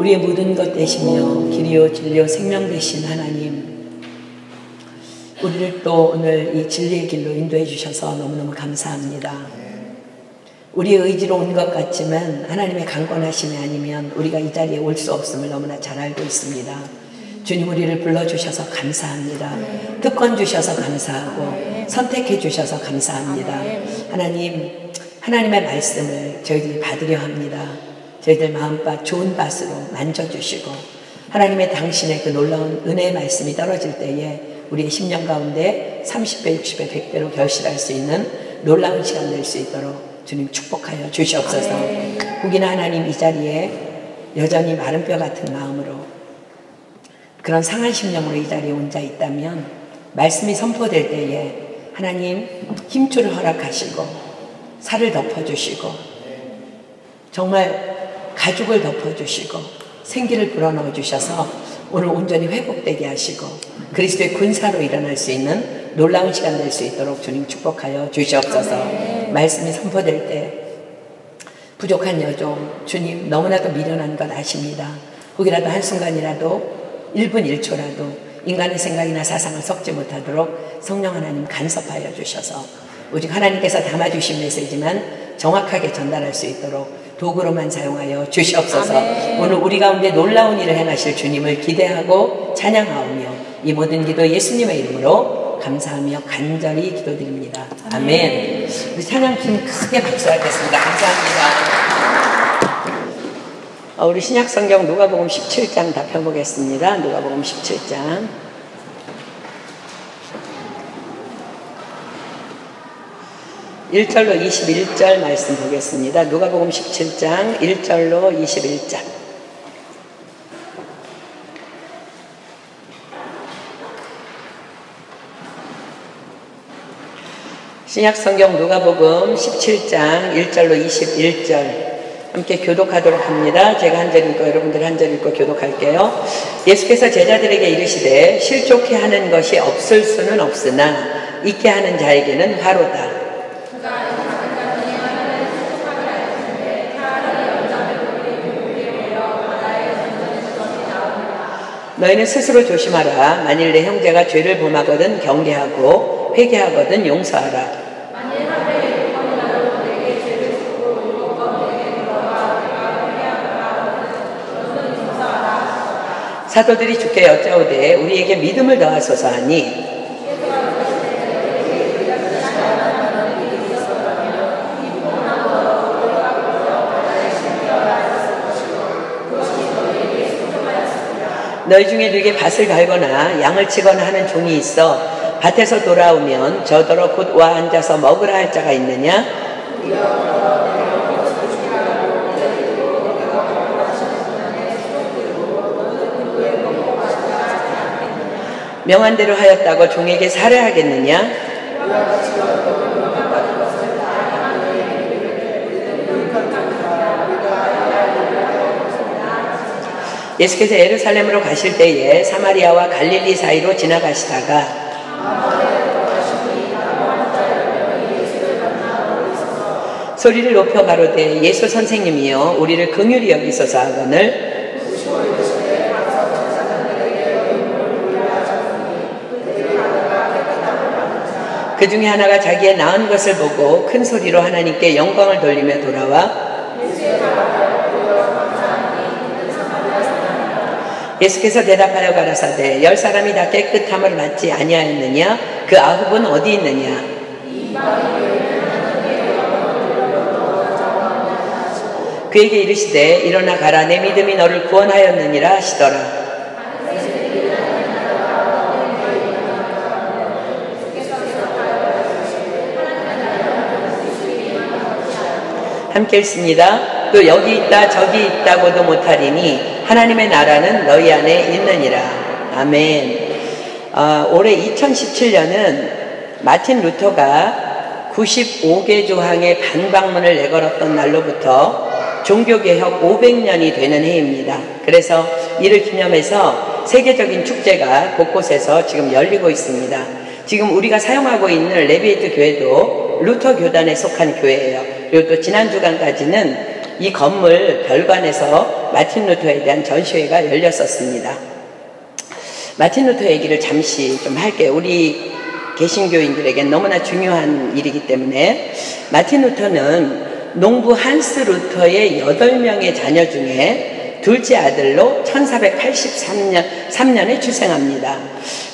우리의 모든 것 되시며 길이요 진리요 생명 되신 하나님 우리를 또 오늘 이 진리의 길로 인도해 주셔서 너무너무 감사합니다. 우리의 의지로 온 것 같지만 하나님의 강권하심이 아니면 우리가 이 자리에 올 수 없음을 너무나 잘 알고 있습니다. 주님 우리를 불러주셔서 감사합니다. 특권 주셔서 감사하고 선택해 주셔서 감사합니다. 하나님 하나님의 말씀을 저희들이 받으려 합니다. 저희들 마음밭 좋은 밭으로 만져주시고 하나님의 당신의 그 놀라운 은혜의 말씀이 떨어질 때에 우리의 10년 가운데 30배, 60배, 100배로 결실할 수 있는 놀라운 시간 낼 수 있도록 주님 축복하여 주시옵소서. 혹이나 하나님 이 자리에 여전히 마른 뼈 같은 마음으로 그런 상한 심령으로 이 자리에 온자 있다면 말씀이 선포될 때에 하나님 힘줄을 허락하시고 살을 덮어주시고 정말 가죽을 덮어주시고 생기를 불어넣어 주셔서 오늘 온전히 회복되게 하시고 그리스도의 군사로 일어날 수 있는 놀라운 시간 될 수 있도록 주님 축복하여 주시옵소서. 말씀이 선포될 때 부족한 여종 주님 너무나도 미련한 것 아십니다. 혹이라도 한순간이라도 1분 1초라도 인간의 생각이나 사상을 섞지 못하도록 성령 하나님 간섭하여 주셔서 오직 하나님께서 담아주신 메시지만 정확하게 전달할 수 있도록 도구로만 사용하여 주시옵소서 아멘. 오늘 우리 가운데 놀라운 일을 행하실 주님을 기대하고 찬양하오며 이 모든 기도 예수님의 이름으로 감사하며 간절히 기도드립니다. 아멘. 아멘. 우리 찬양팀 크게 박수하겠습니다. 감사합니다. 어, 우리 신약성경 누가복음 17장 다 펴보겠습니다. 누가복음 17장. 1절로 21절 말씀 보겠습니다. 누가복음 17장 1절로 21절. 신약 성경 누가복음 17장 1절로 21절 함께 교독하도록 합니다. 제가 한 절 읽고 여러분들 한 절 읽고 교독할게요. 예수께서 제자들에게 이르시되 실족해 하는 것이 없을 수는 없으나 있게 하는 자에게는 화로다. 너희는 스스로 조심하라. 만일 내 형제가 죄를 범하거든 경계하고 회개하거든 용서하라. 사도들이 주께 여짜오되 우리에게 믿음을 더하소서 하니 너희 중에 누게 밭을 갈거나 양을 치거나 하는 종이 있어 밭에서 돌아오면 저더러 곧 와 앉아서 먹으라 할 자가 있느냐? 명한 대로 하였다고 종에게 살해하겠느냐? 예수께서 예루살렘으로 가실 때에 사마리아와 갈릴리 사이로 지나가시다가 소리를 높여 가로되 예수 선생님이여 우리를 긍휼히 여기소서 하거늘. 그 중에 하나가 자기의 낳은 것을 보고 큰 소리로 하나님께 영광을 돌리며 돌아와 예수께서 대답하여 가라사대 열 사람이 다 깨끗함을 받지 아니하였느냐? 그 아홉은 어디 있느냐? 그에게 이르시되 일어나 가라 내 믿음이 너를 구원하였느니라 하시더라 함께 읽습니다. 또 여기 있다 저기 있다고도 못하리니 하나님의 나라는 너희 안에 있느니라. 아멘. 어, 올해 2017년은 마틴 루터가 95개 조항의 반박문을 내걸었던 날로부터 종교개혁 500년이 되는 해입니다. 그래서 이를 기념해서 세계적인 축제가 곳곳에서 지금 열리고 있습니다. 지금 우리가 사용하고 있는 레비에트 교회도 루터 교단에 속한 교회예요. 그리고 또 지난 주간까지는 이 건물 별관에서 마틴 루터에 대한 전시회가 열렸었습니다. 마틴 루터 얘기를 잠시 좀 할게요. 우리 개신교인들에게 너무나 중요한 일이기 때문에 마틴 루터는 농부 한스 루터의 8명의 자녀 중에 둘째 아들로 1483년 3년에 출생합니다.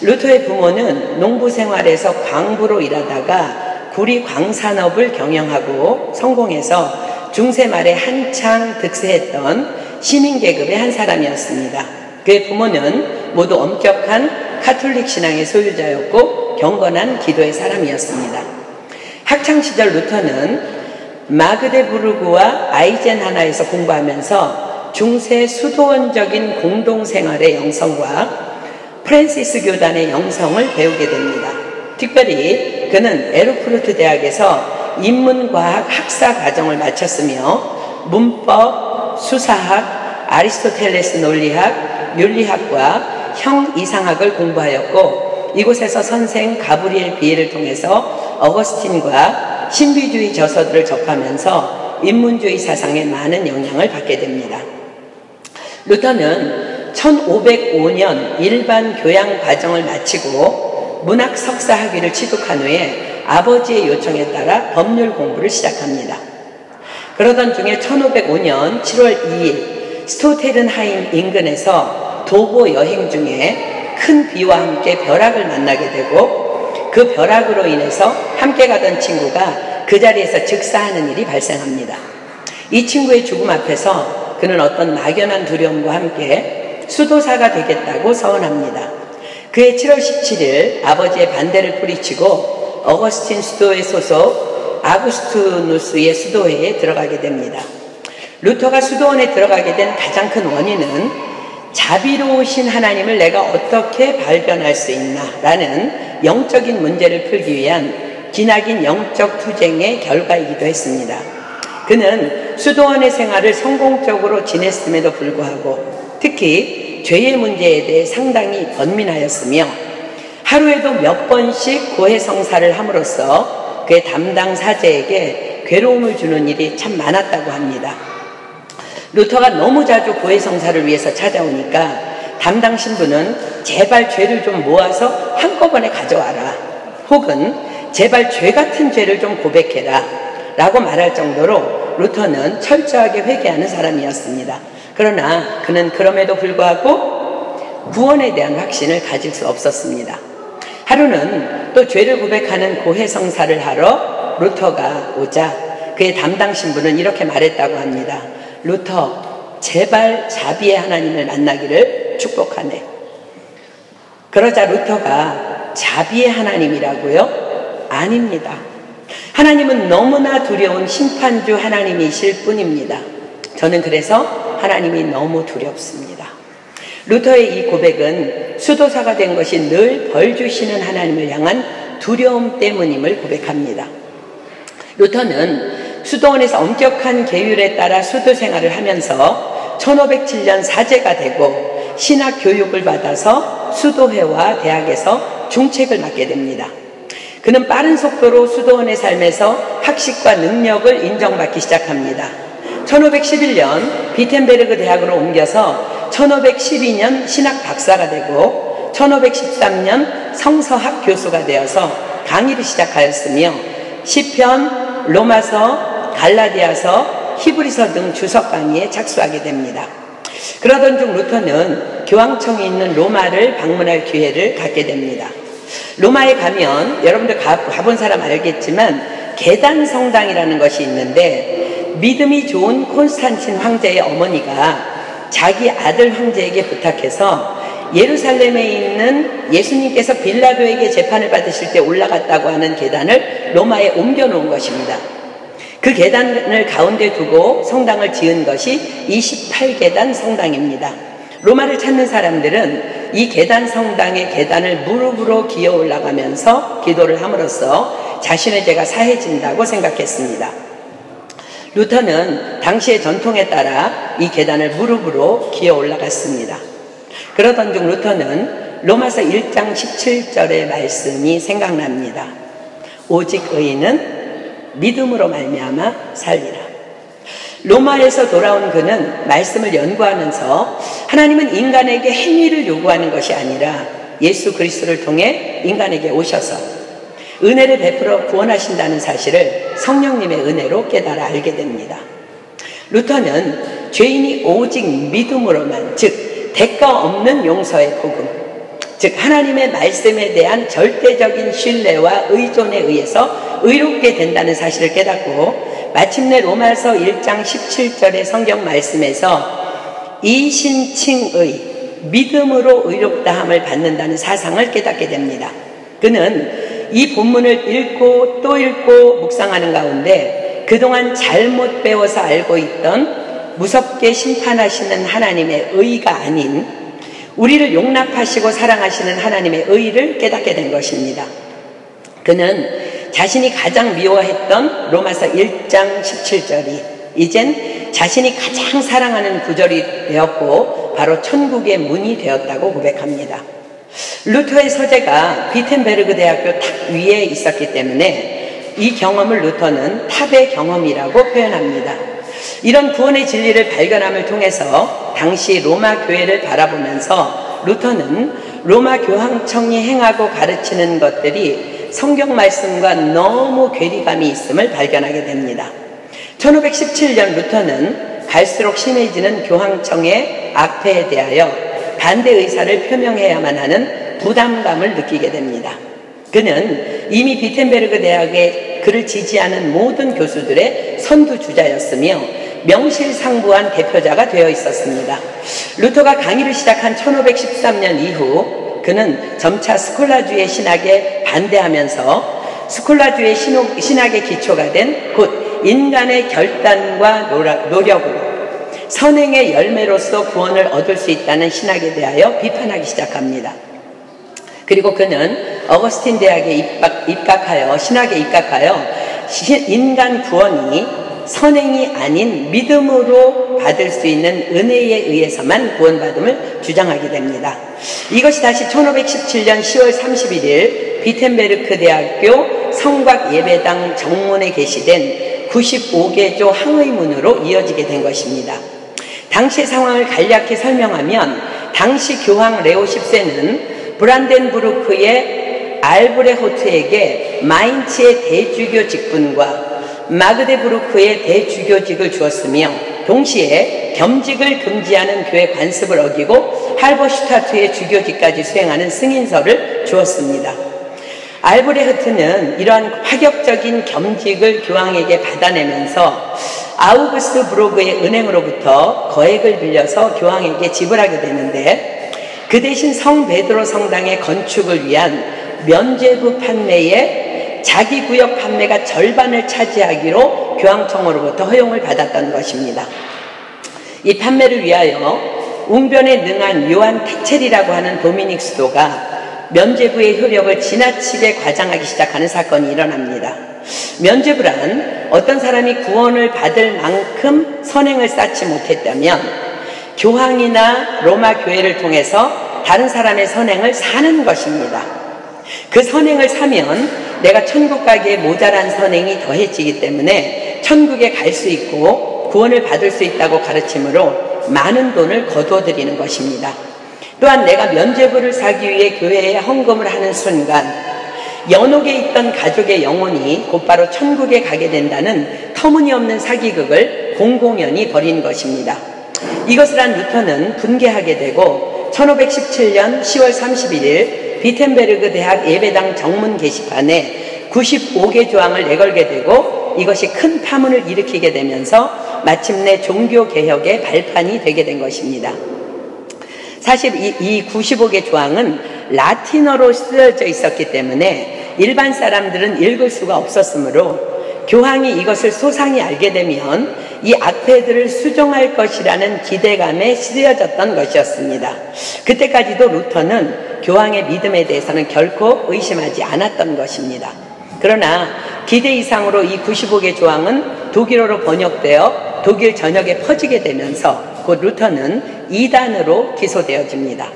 루터의 부모는 농부 생활에서 광부로 일하다가 구리 광산업을 경영하고 성공해서 중세 말에 한창 득세했던 시민 계급의 한 사람이었습니다. 그의 부모는 모두 엄격한 카톨릭 신앙의 소유자였고 경건한 기도의 사람이었습니다. 학창 시절 루터는 마그데부르그와 아이제나흐에서 공부하면서 중세 수도원적인 공동생활의 영성과 프랜시스 교단의 영성을 배우게 됩니다. 특별히 그는 에르푸르트 대학에서 인문과학 학사 과정을 마쳤으며 문법, 수사학, 아리스토텔레스 논리학, 윤리학과 형이상학을 공부하였고 이곳에서 선생 가브리엘 비에를 통해서 어거스틴과 신비주의 저서들을 접하면서 인문주의 사상에 많은 영향을 받게 됩니다. 루터는 1505년 일반 교양 과정을 마치고 문학 석사 학위를 취득한 후에 아버지의 요청에 따라 법률 공부를 시작합니다. 그러던 중에 1505년 7월 2일 스토테른하임 인근에서 도보 여행 중에 큰 비와 함께 벼락을 만나게 되고 그 벼락으로 인해서 함께 가던 친구가 그 자리에서 즉사하는 일이 발생합니다. 이 친구의 죽음 앞에서 그는 어떤 막연한 두려움과 함께 수도사가 되겠다고 서원합니다. 그해 7월 17일 아버지의 반대를 뿌리치고 어거스틴 수도의 소속 아구스투누스의 수도회에 들어가게 됩니다. 루터가 수도원에 들어가게 된 가장 큰 원인은 자비로우신 하나님을 내가 어떻게 발견할 수 있나 라는 영적인 문제를 풀기 위한 기나긴 영적 투쟁의 결과이기도 했습니다. 그는 수도원의 생활을 성공적으로 지냈음에도 불구하고 특히 죄의 문제에 대해 상당히 번민하였으며 하루에도 몇 번씩 고해성사를 함으로써 그의 담당 사제에게 괴로움을 주는 일이 참 많았다고 합니다. 루터가 너무 자주 고해성사를 위해서 찾아오니까 담당 신부는 제발 죄를 좀 모아서 한꺼번에 가져와라. 혹은 제발 죄 같은 죄를 좀 고백해라. 라고 말할 정도로 루터는 철저하게 회개하는 사람이었습니다. 그러나 그는 그럼에도 불구하고 구원에 대한 확신을 가질 수 없었습니다. 하루는 또 죄를 고백하는 고해성사를 하러 루터가 오자 그의 담당 신부는 이렇게 말했다고 합니다. 루터, 제발 자비의 하나님을 만나기를 축복하네. 그러자 루터가 자비의 하나님이라고요? 아닙니다. 하나님은 너무나 두려운 심판주 하나님이실 뿐입니다. 저는 그래서 하나님이 너무 두렵습니다. 루터의 이 고백은 수도사가 된 것이 늘 벌 주시는 하나님을 향한 두려움 때문임을 고백합니다. 루터는 수도원에서 엄격한 계율에 따라 수도 생활을 하면서 1507년 사제가 되고 신학 교육을 받아서 수도회와 대학에서 중책을 맡게 됩니다. 그는 빠른 속도로 수도원의 삶에서 학식과 능력을 인정받기 시작합니다. 1511년 비텐베르그 대학으로 옮겨서 1512년 신학 박사가 되고 1513년 성서학 교수가 되어서 강의를 시작하였으며 시편, 로마서, 갈라디아서, 히브리서 등 주석 강의에 착수하게 됩니다. 그러던 중 루터는 교황청이 있는 로마를 방문할 기회를 갖게 됩니다. 로마에 가면 여러분들 가, 가본 사람 알겠지만 계단 성당이라는 것이 있는데 믿음이 좋은 콘스탄틴 황제의 어머니가 자기 아들 황제에게 부탁해서 예루살렘에 있는 예수님께서 빌라도에게 재판을 받으실 때 올라갔다고 하는 계단을 로마에 옮겨 놓은 것입니다. 그 계단을 가운데 두고 성당을 지은 것이 28계단 성당입니다. 로마를 찾는 사람들은 이 계단 성당의 계단을 무릎으로 기어 올라가면서 기도를 함으로써 자신의 죄가 사해진다고 생각했습니다. 루터는 당시의 전통에 따라 이 계단을 무릎으로 기어 올라갔습니다. 그러던 중 루터는 로마서 1장 17절의 말씀이 생각납니다. 오직 의인은 믿음으로 말미암아 살리라. 로마에서 돌아온 그는 말씀을 연구하면서 하나님은 인간에게 행위를 요구하는 것이 아니라 예수 그리스도를 통해 인간에게 오셔서 은혜를 베풀어 구원하신다는 사실을 성령님의 은혜로 깨달아 알게 됩니다. 루터는 죄인이 오직 믿음으로만, 즉, 대가 없는 용서의 복음, 즉, 하나님의 말씀에 대한 절대적인 신뢰와 의존에 의해서 의롭게 된다는 사실을 깨닫고, 마침내 로마서 1장 17절의 성경 말씀에서 이 신칭의 믿음으로 의롭다함을 받는다는 사상을 깨닫게 됩니다. 그는 이 본문을 읽고 또 읽고 묵상하는 가운데 그동안 잘못 배워서 알고 있던 무섭게 심판하시는 하나님의 의가 아닌 우리를 용납하시고 사랑하시는 하나님의 의를 깨닫게 된 것입니다. 그는 자신이 가장 미워했던 로마서 1장 17절이 이젠 자신이 가장 사랑하는 구절이 되었고 바로 천국의 문이 되었다고 고백합니다. 루터의 서재가 비텐베르그 대학교 탑 위에 있었기 때문에 이 경험을 루터는 탑의 경험이라고 표현합니다. 이런 구원의 진리를 발견함을 통해서 당시 로마 교회를 바라보면서 루터는 로마 교황청이 행하고 가르치는 것들이 성경 말씀과 너무 괴리감이 있음을 발견하게 됩니다. 1517년 루터는 갈수록 심해지는 교황청의 악폐에 대하여 반대 의사를 표명해야만 하는 부담감을 느끼게 됩니다. 그는 이미 비텐베르그 대학에 그를 지지하는 모든 교수들의 선두주자였으며 명실상부한 대표자가 되어 있었습니다. 루터가 강의를 시작한 1513년 이후 그는 점차 스콜라주의 신학에 반대하면서 스콜라주의 신학의 기초가 된 곧 인간의 결단과 노력으로 선행의 열매로서 구원을 얻을 수 있다는 신학에 대하여 비판하기 시작합니다. 그리고 그는 어거스틴 대학에 입학, 입학하여 신학에 입학하여 인간 구원이 선행이 아닌 믿음으로 받을 수 있는 은혜에 의해서만 구원받음을 주장하게 됩니다. 이것이 다시 1517년 10월 31일 비텐베르크 대학교 성곽 예배당 정문에 게시된 95개조 항의문으로 이어지게 된 것입니다. 당시 상황을 간략히 설명하면 당시 교황 레오 10세는 브란덴부르크의 알브레호트에게 마인츠의 대주교 직분과 마그데부르크의 대주교직을 주었으며 동시에 겸직을 금지하는 교회 관습을 어기고 할버슈타트의 주교직까지 수행하는 승인서를 주었습니다. 알브레흐트는 이러한 파격적인 겸직을 교황에게 받아내면서 아우구스 브로그의 은행으로부터 거액을 빌려서 교황에게 지불하게 되는데 그 대신 성 베드로 성당의 건축을 위한 면죄부 판매에 자기 구역 판매가 절반을 차지하기로 교황청으로부터 허용을 받았던 것입니다. 이 판매를 위하여 웅변에 능한 요한 테첼이라고 하는 도미닉 수도가 면죄부의 효력을 지나치게 과장하기 시작하는 사건이 일어납니다. 면죄부란 어떤 사람이 구원을 받을 만큼 선행을 쌓지 못했다면 교황이나 로마 교회를 통해서 다른 사람의 선행을 사는 것입니다. 그 선행을 사면 내가 천국 가기에 모자란 선행이 더해지기 때문에 천국에 갈 수 있고 구원을 받을 수 있다고 가르침으로 많은 돈을 거둬들이는 것입니다. 또한 내가 면죄부를 사기 위해 교회에 헌금을 하는 순간 연옥에 있던 가족의 영혼이 곧바로 천국에 가게 된다는 터무니없는 사기극을 공공연히 벌인 것입니다. 이것을 한 루터는 분개하게 되고 1517년 10월 31일 비텐베르그 대학 예배당 정문 게시판에 95개 조항을 내걸게 되고 이것이 큰 파문을 일으키게 되면서 마침내 종교 개혁의 발판이 되게 된 것입니다. 사실 이, 이 95개 조항은 라틴어로 쓰여져 있었기 때문에 일반 사람들은 읽을 수가 없었으므로 교황이 이것을 소상히 알게 되면 이 악패들을 수정할 것이라는 기대감에 쓰여졌던 것이었습니다. 그때까지도 루터는 교황의 믿음에 대해서는 결코 의심하지 않았던 것입니다. 그러나 기대 이상으로 이 95개 조항은 독일어로 번역되어 독일 전역에 퍼지게 되면서 곧 루터는 이단으로 기소되어집니다.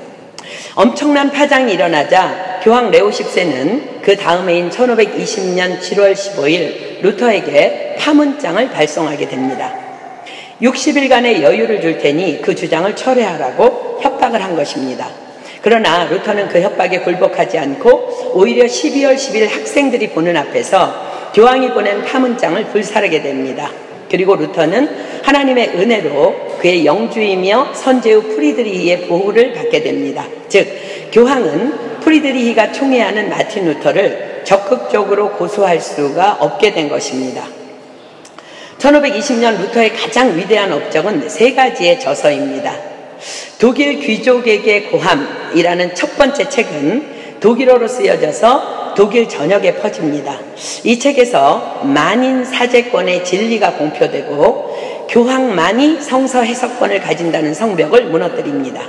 엄청난 파장이 일어나자 교황 레오 10세는 그 다음해인 1520년 7월 15일 루터에게 파문장을 발송하게 됩니다. 60일간의 여유를 줄 테니 그 주장을 철회하라고 협박을 한 것입니다. 그러나 루터는 그 협박에 굴복하지 않고 오히려 12월 10일 학생들이 보는 앞에서 교황이 보낸 파문장을 불사르게 됩니다. 그리고 루터는 하나님의 은혜로 그의 영주이며 선제후 프리드리히의 보호를 받게 됩니다. 즉, 교황은 프리드리히가 총애하는 마틴 루터를 적극적으로 고소할 수가 없게 된 것입니다. 1520년 루터의 가장 위대한 업적은 세 가지의 저서입니다. 독일 귀족에게 고함이라는 첫 번째 책은 독일어로 쓰여져서 독일 전역에 퍼집니다. 이 책에서 만인 사제권의 진리가 공표되고 교황만이 성서 해석권을 가진다는 성벽을 무너뜨립니다.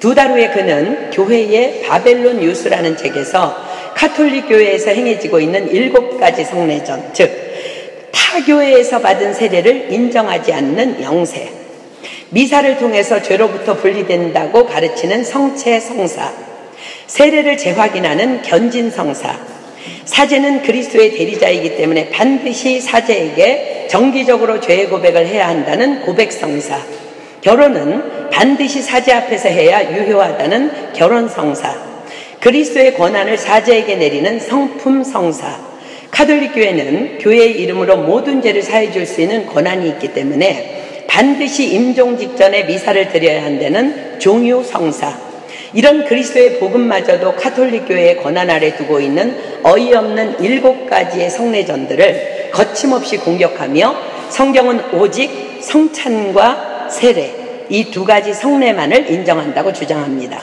두 달 후에 그는 교회의 바벨론 유수라는 책에서 카톨릭 교회에서 행해지고 있는 일곱 가지 성례전, 즉 타교회에서 받은 세례를 인정하지 않는 영세, 미사를 통해서 죄로부터 분리된다고 가르치는 성체 성사, 세례를 재확인하는 견진 성사, 사제는 그리스도의 대리자이기 때문에 반드시 사제에게 정기적으로 죄의 고백을 해야 한다는 고백 성사, 결혼은 반드시 사제 앞에서 해야 유효하다는 결혼 성사, 그리스도의 권한을 사제에게 내리는 성품 성사, 카톨릭 교회는 교회의 이름으로 모든 죄를 사해 줄 수 있는 권한이 있기 때문에 반드시 임종 직전에 미사를 드려야 한다는 종부 성사, 이런 그리스도의 복음마저도 카톨릭 교회의 권한 아래 두고 있는 어이없는 일곱 가지의 성례전들을 거침없이 공격하며 성경은 오직 성찬과 세례 이 두 가지 성례만을 인정한다고 주장합니다.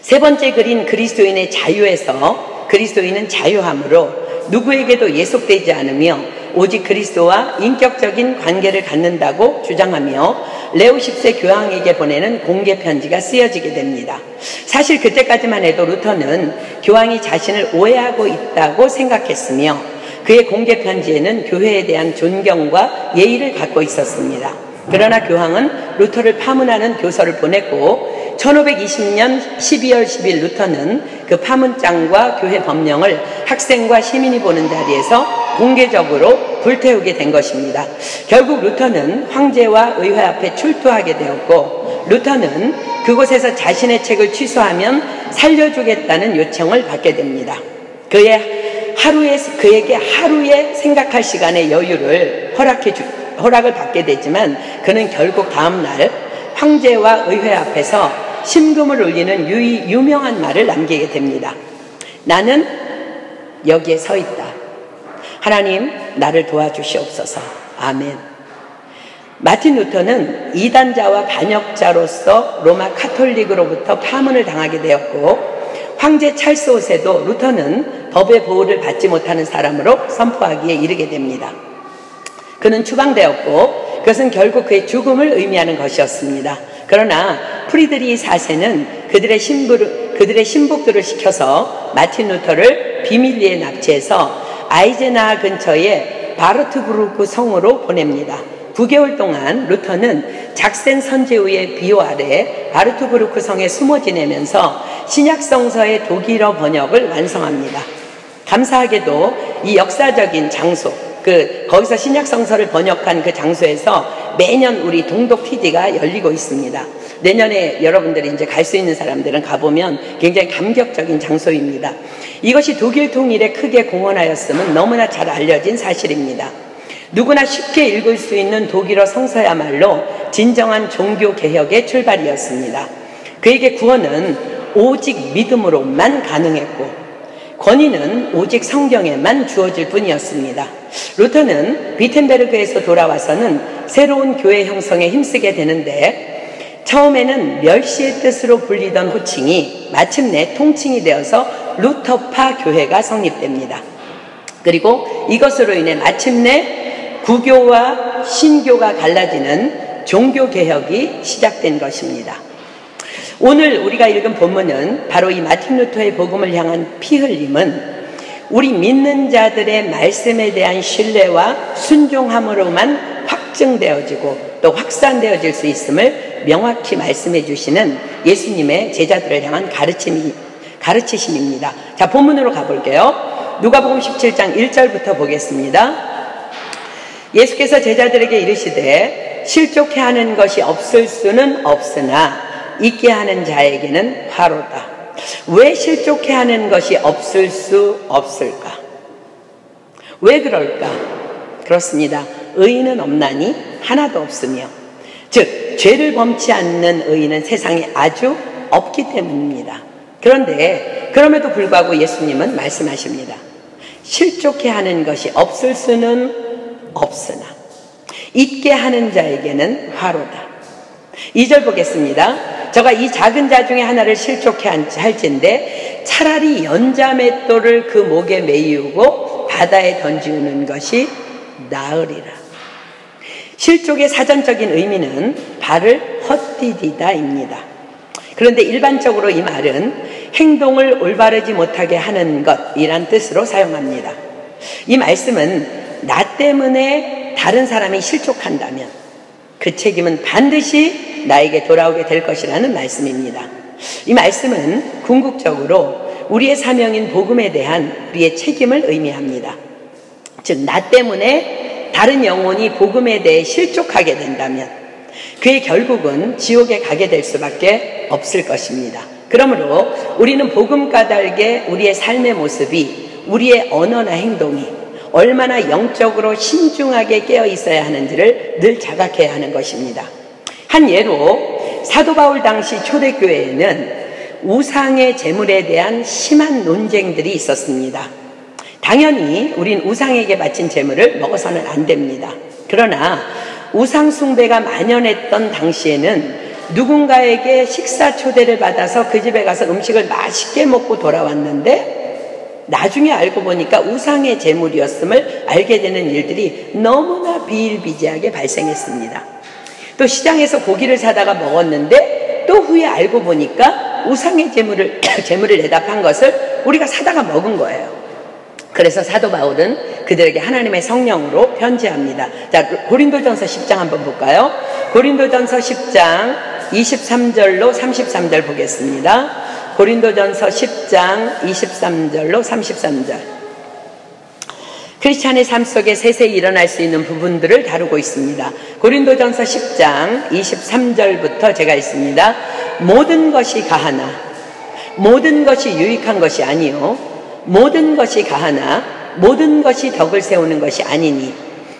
세 번째 글인 그리스도인의 자유에서 그리스도인은 자유함으로 누구에게도 예속되지 않으며 오직 그리스도와 인격적인 관계를 갖는다고 주장하며 레오 10세 교황에게 보내는 공개 편지가 쓰여지게 됩니다. 사실 그때까지만 해도 루터는 교황이 자신을 오해하고 있다고 생각했으며 그의 공개 편지에는 교회에 대한 존경과 예의를 갖고 있었습니다. 그러나 교황은 루터를 파문하는 교서를 보냈고 1520년 12월 10일 루터는 그 파문장과 교회 법령을 학생과 시민이 보는 자리에서 공개적으로 불태우게 된 것입니다. 결국 루터는 황제와 의회 앞에 출두하게 되었고 루터는 그곳에서 자신의 책을 취소하면 살려주겠다는 요청을 받게 됩니다. 그의 하루에 그에게 하루에 생각할 시간의 여유를 허락해 주, 허락을 받게 되지만 그는 결국 다음 날 황제와 의회 앞에서 심금을 울리는 유, 유명한 말을 남기게 됩니다. 나는 여기에 서 있다. 하나님, 나를 도와주시옵소서. 아멘. 마틴 루터는 이단자와 반역자로서 로마 카톨릭으로부터 파문을 당하게 되었고, 황제 찰스 5세도 루터는 법의 보호를 받지 못하는 사람으로 선포하기에 이르게 됩니다. 그는 추방되었고, 그것은 결국 그의 죽음을 의미하는 것이었습니다. 그러나 프리드리히 4세는 그들의 신부를, 그들의 신복들을 시켜서 마틴 루터를 비밀리에 납치해서 아이제나 근처의 바르트부르크 성으로 보냅니다. 9개월 동안 루터는 작센 선제후의 비호 아래 바르트부르크 성에 숨어 지내면서 신약성서의 독일어 번역을 완성합니다. 감사하게도 이 역사적인 장소, 그 거기서 신약 성서를 번역한 그 장소에서 매년 우리 동독 TD가 열리고 있습니다. 내년에 여러분들이 이제 갈 수 있는 사람들은 가보면 굉장히 감격적인 장소입니다. 이것이 독일 통일에 크게 공헌하였음은 너무나 잘 알려진 사실입니다. 누구나 쉽게 읽을 수 있는 독일어 성서야말로 진정한 종교 개혁의 출발이었습니다. 그에게 구원은 오직 믿음으로만 가능했고 권위는 오직 성경에만 주어질 뿐이었습니다. 루터는 비텐베르그에서 돌아와서는 새로운 교회 형성에 힘쓰게 되는데 처음에는 멸시의 뜻으로 불리던 호칭이 마침내 통칭이 되어서 루터파 교회가 성립됩니다. 그리고 이것으로 인해 마침내 구교와 신교가 갈라지는 종교개혁이 시작된 것입니다. 오늘 우리가 읽은 본문은 바로 이 마틴 루터의 복음을 향한 피 흘림은 우리 믿는 자들의 말씀에 대한 신뢰와 순종함으로만 확증되어지고 또 확산되어질 수 있음을 명확히 말씀해 주시는 예수님의 제자들을 향한 가르침이, 가르치심입니다. 자, 본문으로 가볼게요. 누가복음 17장 1절부터 보겠습니다. 예수께서 제자들에게 이르시되 실족해 하는 것이 없을 수는 없으나 있게 하는 자에게는 화로다. 왜 실족해 하는 것이 없을 수 없을까? 왜 그럴까? 그렇습니다. 의인은 없나니 하나도 없으며 즉 죄를 범치 않는 의인은 세상에 아주 없기 때문입니다. 그런데 그럼에도 불구하고 예수님은 말씀하십니다. 실족해 하는 것이 없을 수는 없으나 있게 하는 자에게는 화로다. 2절 보겠습니다. 저가 이 작은 자 중에 하나를 실족해 할진데 차라리 연자맷돌을 그 목에 매이고 바다에 던지는 것이 나으리라. 실족의 사전적인 의미는 발을 헛디디다입니다. 그런데 일반적으로 이 말은 행동을 올바르지 못하게 하는 것이란 뜻으로 사용합니다. 이 말씀은 나 때문에 다른 사람이 실족한다면 그 책임은 반드시 나에게 돌아오게 될 것이라는 말씀입니다. 이 말씀은 궁극적으로 우리의 사명인 복음에 대한 우리의 책임을 의미합니다. 즉, 나 때문에 다른 영혼이 복음에 대해 실족하게 된다면 그의 결국은 지옥에 가게 될 수밖에 없을 것입니다. 그러므로 우리는 복음 까닭에 우리의 삶의 모습이 우리의 언어나 행동이 얼마나 영적으로 신중하게 깨어 있어야 하는지를 늘 자각해야 하는 것입니다. 한 예로 사도 바울 당시 초대교회에는 우상의 재물에 대한 심한 논쟁들이 있었습니다. 당연히 우린 우상에게 바친 재물을 먹어서는 안 됩니다. 그러나 우상 숭배가 만연했던 당시에는 누군가에게 식사 초대를 받아서 그 집에 가서 음식을 맛있게 먹고 돌아왔는데 나중에 알고 보니까 우상의 재물이었음을 알게 되는 일들이 너무나 비일비재하게 발생했습니다. 또 시장에서 고기를 사다가 먹었는데 또 후에 알고 보니까 우상의 재물을 재물을 대답한 것을 우리가 사다가 먹은 거예요. 그래서 사도 바울은 그들에게 하나님의 성령으로 편지합니다. 자, 고린도전서 10장 한번 볼까요? 고린도전서 10장 23절로 33절 보겠습니다. 고린도전서 10장 23절로 33절. 크리스찬의 삶 속에 세세히 일어날 수 있는 부분들을 다루고 있습니다. 고린도전서 10장 23절부터 제가 있습니다. 모든 것이 가하나 모든 것이 유익한 것이 아니요 모든 것이 가하나 모든 것이 덕을 세우는 것이 아니니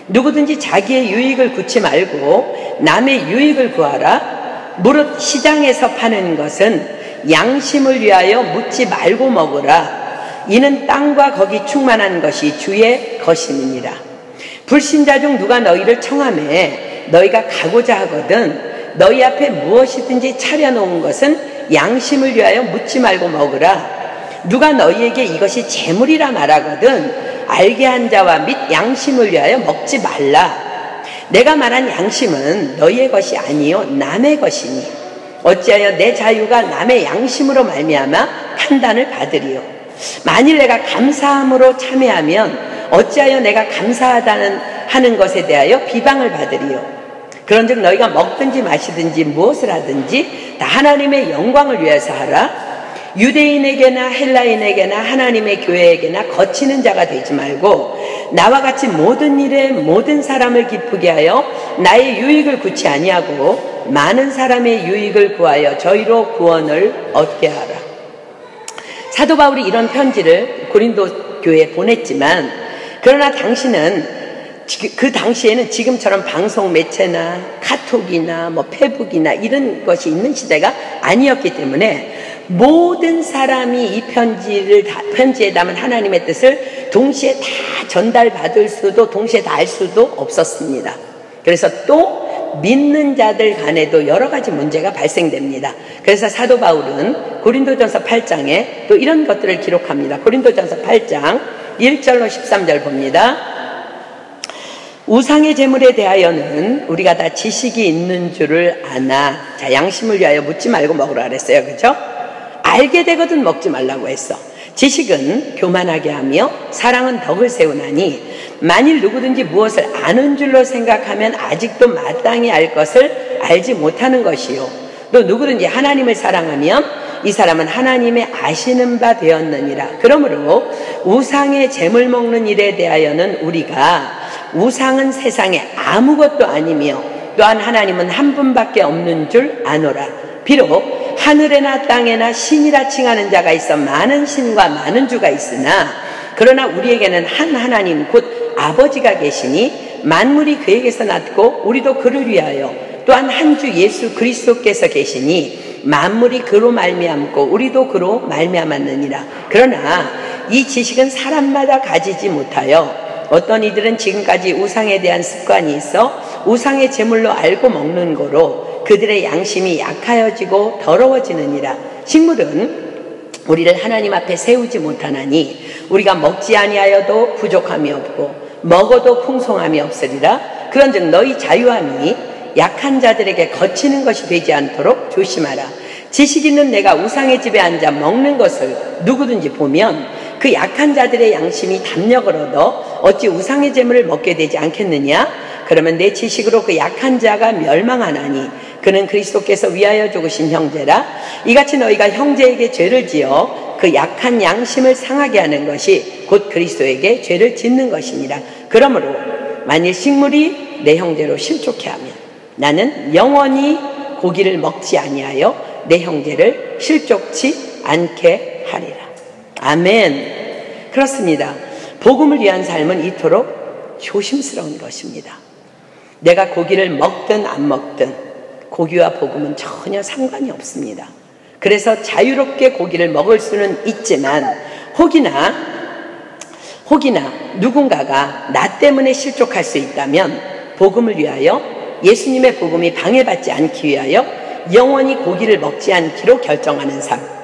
누구든지 자기의 유익을 구치 말고 남의 유익을 구하라 무릇 시장에서 파는 것은 양심을 위하여 묻지 말고 먹으라. 이는 땅과 거기 충만한 것이 주의 것임이니라. 불신자 중 누가 너희를 청함해 너희가 가고자 하거든 너희 앞에 무엇이든지 차려놓은 것은 양심을 위하여 묻지 말고 먹으라. 누가 너희에게 이것이 재물이라 말하거든 알게 한 자와 및 양심을 위하여 먹지 말라. 내가 말한 양심은 너희의 것이 아니요 남의 것이니 어찌하여 내 자유가 남의 양심으로 말미암아 판단을 받으리요. 만일 내가 감사함으로 참여하면 어찌하여 내가 감사하다는 하는 것에 대하여 비방을 받으리요. 그런즉 너희가 먹든지 마시든지 무엇을 하든지 다 하나님의 영광을 위해서 하라. 유대인에게나 헬라인에게나 하나님의 교회에게나 거치는 자가 되지 말고 나와 같이 모든 일에 모든 사람을 기쁘게 하여 나의 유익을 구치 아니하고 많은 사람의 유익을 구하여 저희로 구원을 얻게 하라. 사도 바울이 이런 편지를 고린도 교회에 보냈지만 그러나 당신은 그 당시에는 지금처럼 방송 매체나 카톡이나 뭐 페북이나 이런 것이 있는 시대가 아니었기 때문에 모든 사람이 이 편지를 다, 편지에 담은 하나님의 뜻을 동시에 다 전달받을 수도 동시에 다 알 수도 없었습니다. 그래서 또 믿는 자들 간에도 여러 가지 문제가 발생됩니다. 그래서 사도 바울은 고린도전서 8장에 또 이런 것들을 기록합니다. 고린도전서 8장 1절로 13절 봅니다. 우상의 재물에 대하여는 우리가 다 지식이 있는 줄을 아나 자 양심을 위하여 묻지 말고 먹으라 그랬어요. 그죠? 알게 되거든 먹지 말라고 했어. 지식은 교만하게 하며 사랑은 덕을 세우나니 만일 누구든지 무엇을 아는 줄로 생각하면 아직도 마땅히 알 것을 알지 못하는 것이요. 또 누구든지 하나님을 사랑하면 이 사람은 하나님의 아시는 바 되었느니라. 그러므로 우상의 재물 먹는 일에 대하여는 우리가 우상은 세상에 아무것도 아니며 또한 하나님은 한 분밖에 없는 줄 아노라. 비록 하늘에나 땅에나 신이라 칭하는 자가 있어 많은 신과 많은 주가 있으나 그러나 우리에게는 한 하나님 곧 아버지가 계시니 만물이 그에게서 났고 우리도 그를 위하여 또한 한 주 예수 그리스도께서 계시니 만물이 그로 말미암고 우리도 그로 말미암았느니라. 그러나 이 지식은 사람마다 가지지 못하여 어떤 이들은 지금까지 우상에 대한 습관이 있어 우상의 제물로 알고 먹는 거로 그들의 양심이 약하여지고 더러워지느니라. 식물은 우리를 하나님 앞에 세우지 못하나니 우리가 먹지 아니하여도 부족함이 없고 먹어도 풍성함이 없으리라. 그런즉 너희 자유함이 약한 자들에게 거치는 것이 되지 않도록 조심하라. 지식 있는 내가 우상의 집에 앉아 먹는 것을 누구든지 보면 그 약한 자들의 양심이 담력을 얻어 어찌 우상의 재물을 먹게 되지 않겠느냐? 그러면 내 지식으로 그 약한 자가 멸망하나니 그는 그리스도께서 위하여 죽으신 형제라. 이같이 너희가 형제에게 죄를 지어 그 약한 양심을 상하게 하는 것이 곧 그리스도에게 죄를 짓는 것이니라. 그러므로 만일 식물이 내 형제로 실족해 하면 나는 영원히 고기를 먹지 아니하여 내 형제를 실족치 않게 하리라 아멘 그렇습니다 복음을 위한 삶은 이토록 조심스러운 것입니다 내가 고기를 먹든 안 먹든 고기와 복음은 전혀 상관이 없습니다. 그래서 자유롭게 고기를 먹을 수는 있지만 혹이나 혹이나 누군가가 나 때문에 실족할 수 있다면 복음을 위하여 예수님의 복음이 방해받지 않기 위하여 영원히 고기를 먹지 않기로 결정하는 삶.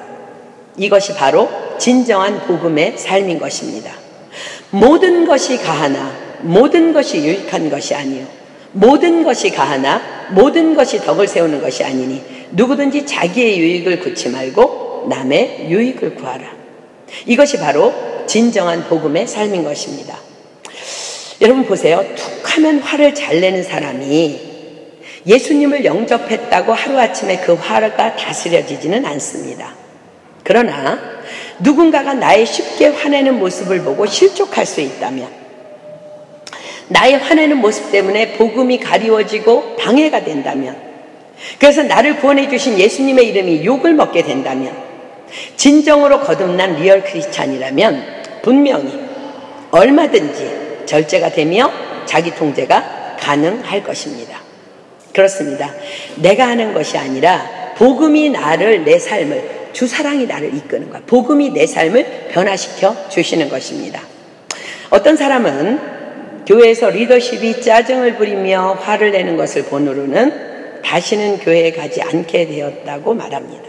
이것이 바로 진정한 복음의 삶인 것입니다. 모든 것이 가하나 모든 것이 유익한 것이 아니요. 모든 것이 가하나 모든 것이 덕을 세우는 것이 아니니 누구든지 자기의 유익을 구치 말고 남의 유익을 구하라. 이것이 바로 진정한 복음의 삶인 것입니다. 여러분 보세요. 툭 하면 화를 잘 내는 사람이 예수님을 영접했다고 하루아침에 그 화가 다스려지지는 않습니다. 그러나 누군가가 나의 쉽게 화내는 모습을 보고 실족할 수 있다면 나의 화내는 모습 때문에 복음이 가리워지고 방해가 된다면 그래서 나를 구원해 주신 예수님의 이름이 욕을 먹게 된다면 진정으로 거듭난 real 크리스찬이라면 분명히 얼마든지 절제가 되며 자기 통제가 가능할 것입니다. 그렇습니다. 내가 하는 것이 아니라 복음이 나를 내 삶을 주 사랑이 나를 이끄는 것. 복음이 내 삶을 변화시켜 주시는 것입니다. 어떤 사람은 교회에서 리더십이 짜증을 부리며 화를 내는 것을 본으로는 다시는 교회에 가지 않게 되었다고 말합니다.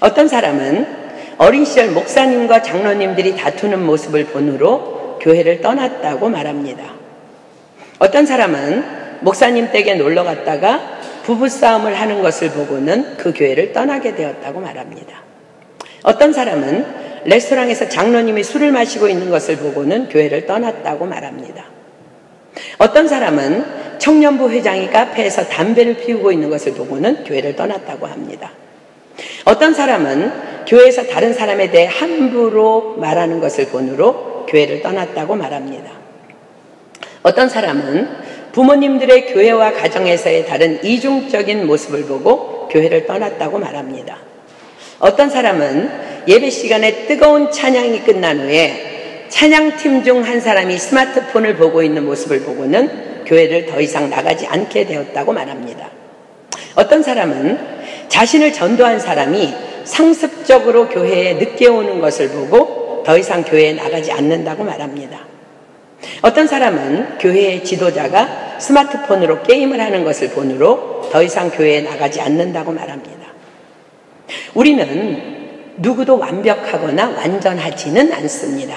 어떤 사람은 어린 시절 목사님과 장로님들이 다투는 모습을 본으로 교회를 떠났다고 말합니다. 어떤 사람은 목사님 댁에 놀러 갔다가 부부싸움을 하는 것을 보고는 그 교회를 떠나게 되었다고 말합니다. 어떤 사람은 레스토랑에서 장로님이 술을 마시고 있는 것을 보고는 교회를 떠났다고 말합니다. 어떤 사람은 청년부 회장이 카페에서 담배를 피우고 있는 것을 보고는 교회를 떠났다고 합니다. 어떤 사람은 교회에서 다른 사람에 대해 함부로 말하는 것을 본으로 교회를 떠났다고 말합니다. 어떤 사람은 부모님들의 교회와 가정에서의 다른 이중적인 모습을 보고 교회를 떠났다고 말합니다. 어떤 사람은 예배 시간에 뜨거운 찬양이 끝난 후에 찬양팀 중 한 사람이 스마트폰을 보고 있는 모습을 보고는 교회를 더 이상 나가지 않게 되었다고 말합니다. 어떤 사람은 자신을 전도한 사람이 상습적으로 교회에 늦게 오는 것을 보고 더 이상 교회에 나가지 않는다고 말합니다. 어떤 사람은 교회의 지도자가 스마트폰으로 게임을 하는 것을 본으로 더 이상 교회에 나가지 않는다고 말합니다. 우리는 누구도 완벽하거나 완전하지는 않습니다.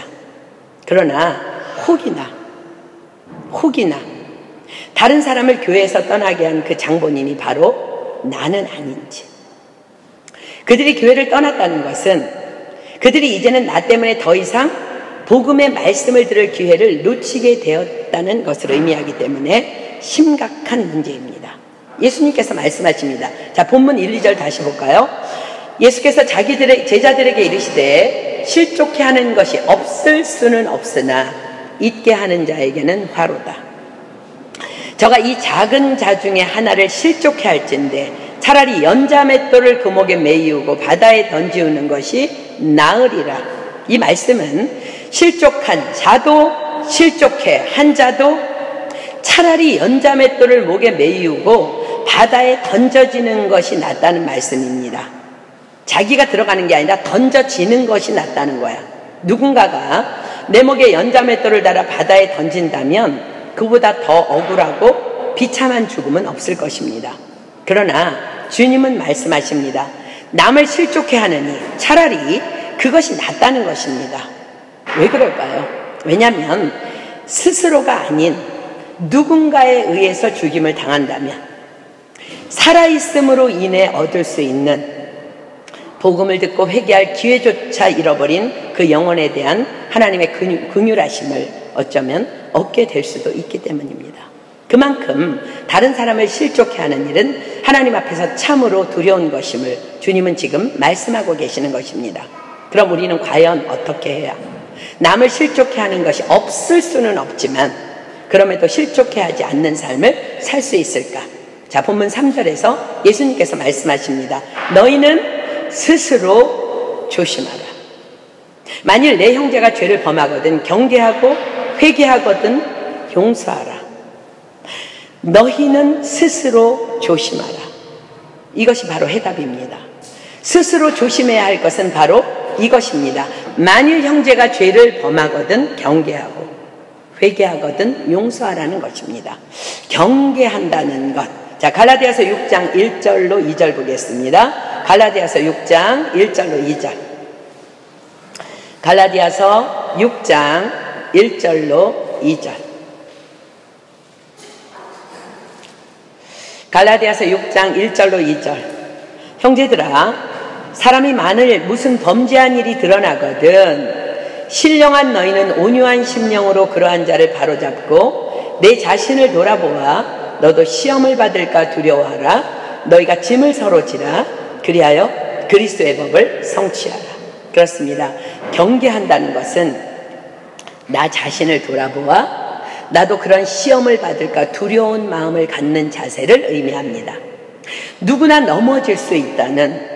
그러나 혹이나 혹이나 다른 사람을 교회에서 떠나게 한 그 장본인이 바로 나는 아닌지 그들이 교회를 떠났다는 것은 그들이 이제는 나 때문에 더 이상 복음의 말씀을 들을 기회를 놓치게 되었다는 것을 의미하기 때문에 심각한 문제입니다. 예수님께서 말씀하십니다. 자, 본문 1, 2절 다시 볼까요? 예수께서 자기들의 제자들에게 이르시되 실족해 하는 것이 없을 수는 없으나 있게 하는 자에게는 화로다. 저가 이 작은 자 중에 하나를 실족해 할진데 차라리 연자맷돌을 금옥에 매이우고 바다에 던지우는 것이 나으리라. 이 말씀은 실족한 자도 실족해 한 자도 차라리 연자맷돌을 목에 매이우고 바다에 던져지는 것이 낫다는 말씀입니다. 자기가 들어가는 게 아니라 던져지는 것이 낫다는 거야. 누군가가 내 목에 연자맷돌을 달아 바다에 던진다면 그보다 더 억울하고 비참한 죽음은 없을 것입니다. 그러나 주님은 말씀하십니다. 남을 실족해 하느니 차라리 그것이 낫다는 것입니다. 왜 그럴까요? 왜냐하면 스스로가 아닌 누군가에 의해서 죽임을 당한다면 살아있음으로 인해 얻을 수 있는 복음을 듣고 회개할 기회조차 잃어버린 그 영혼에 대한 하나님의 긍휼하심을 어쩌면 얻게 될 수도 있기 때문입니다. 그만큼 다른 사람을 실족해 하는 일은 하나님 앞에서 참으로 두려운 것임을 주님은 지금 말씀하고 계시는 것입니다. 그럼 우리는 과연 어떻게 해야? 남을 실족해 하는 것이 없을 수는 없지만 그럼에도 실족해 하지 않는 삶을 살 수 있을까? 자, 본문 3절에서 예수님께서 말씀하십니다. 너희는 스스로 조심하라. 만일 내 형제가 죄를 범하거든 경계하고 회개하거든 용서하라. 너희는 스스로 조심하라. 이것이 바로 해답입니다. 스스로 조심해야 할 것은 바로 이것입니다. 만일 형제가 죄를 범하거든 경계하고 회개하거든 용서하라는 것입니다. 경계한다는 것. 자, 갈라디아서 6장 1절로 2절 보겠습니다. 갈라디아서 6장 1절로 2절. 갈라디아서 6장 1절로 2절. 갈라디아서 6장 1절로 2절. 형제들아, 사람이 만일 무슨 범죄한 일이 드러나거든 신령한 너희는 온유한 심령으로 그러한 자를 바로잡고 내 자신을 돌아보아 너도 시험을 받을까 두려워하라 너희가 짐을 서로 지라 그리하여 그리스도의 법을 성취하라. 그렇습니다. 경계한다는 것은 나 자신을 돌아보아 나도 그런 시험을 받을까 두려운 마음을 갖는 자세를 의미합니다. 누구나 넘어질 수 있다는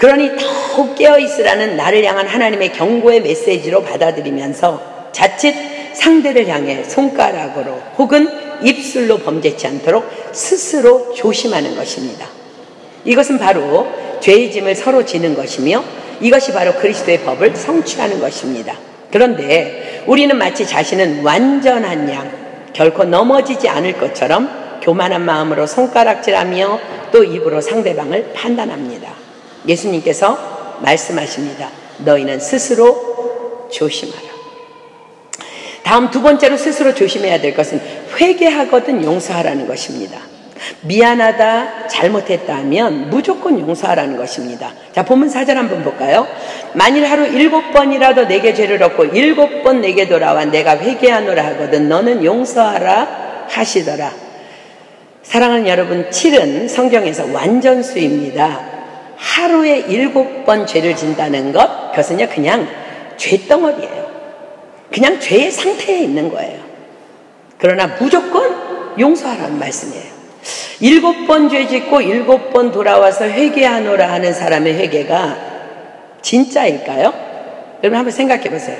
그러니 더욱 깨어있으라는 나를 향한 하나님의 경고의 메시지로 받아들이면서 자칫 상대를 향해 손가락으로 혹은 입술로 범죄치 않도록 스스로 조심하는 것입니다. 이것은 바로 죄의 짐을 서로 지는 것이며 이것이 바로 그리스도의 법을 성취하는 것입니다. 그런데 우리는 마치 자신은 완전한 양, 결코 넘어지지 않을 것처럼 교만한 마음으로 손가락질하며 또 입으로 상대방을 판단합니다. 예수님께서 말씀하십니다. 너희는 스스로 조심하라. 다음 두 번째로 스스로 조심해야 될 것은 회개하거든 용서하라는 것입니다. 미안하다, 잘못했다 하면 무조건 용서하라는 것입니다. 자, 본문 사절 한번 볼까요? 만일 하루 일곱 번이라도 내게 죄를 얻고 일곱 번 내게 돌아와 내가 회개하노라 하거든 너는 용서하라 하시더라. 사랑하는 여러분, 7은 성경에서 완전수입니다. 하루에 일곱 번 죄를 진다는 것, 그것은요, 그냥 죄덩어리예요. 그냥 죄의 상태에 있는 거예요. 그러나 무조건 용서하라는 말씀이에요. 일곱 번 죄 짓고 일곱 번 돌아와서 회개하노라 하는 사람의 회개가 진짜일까요? 여러분 한번 생각해 보세요.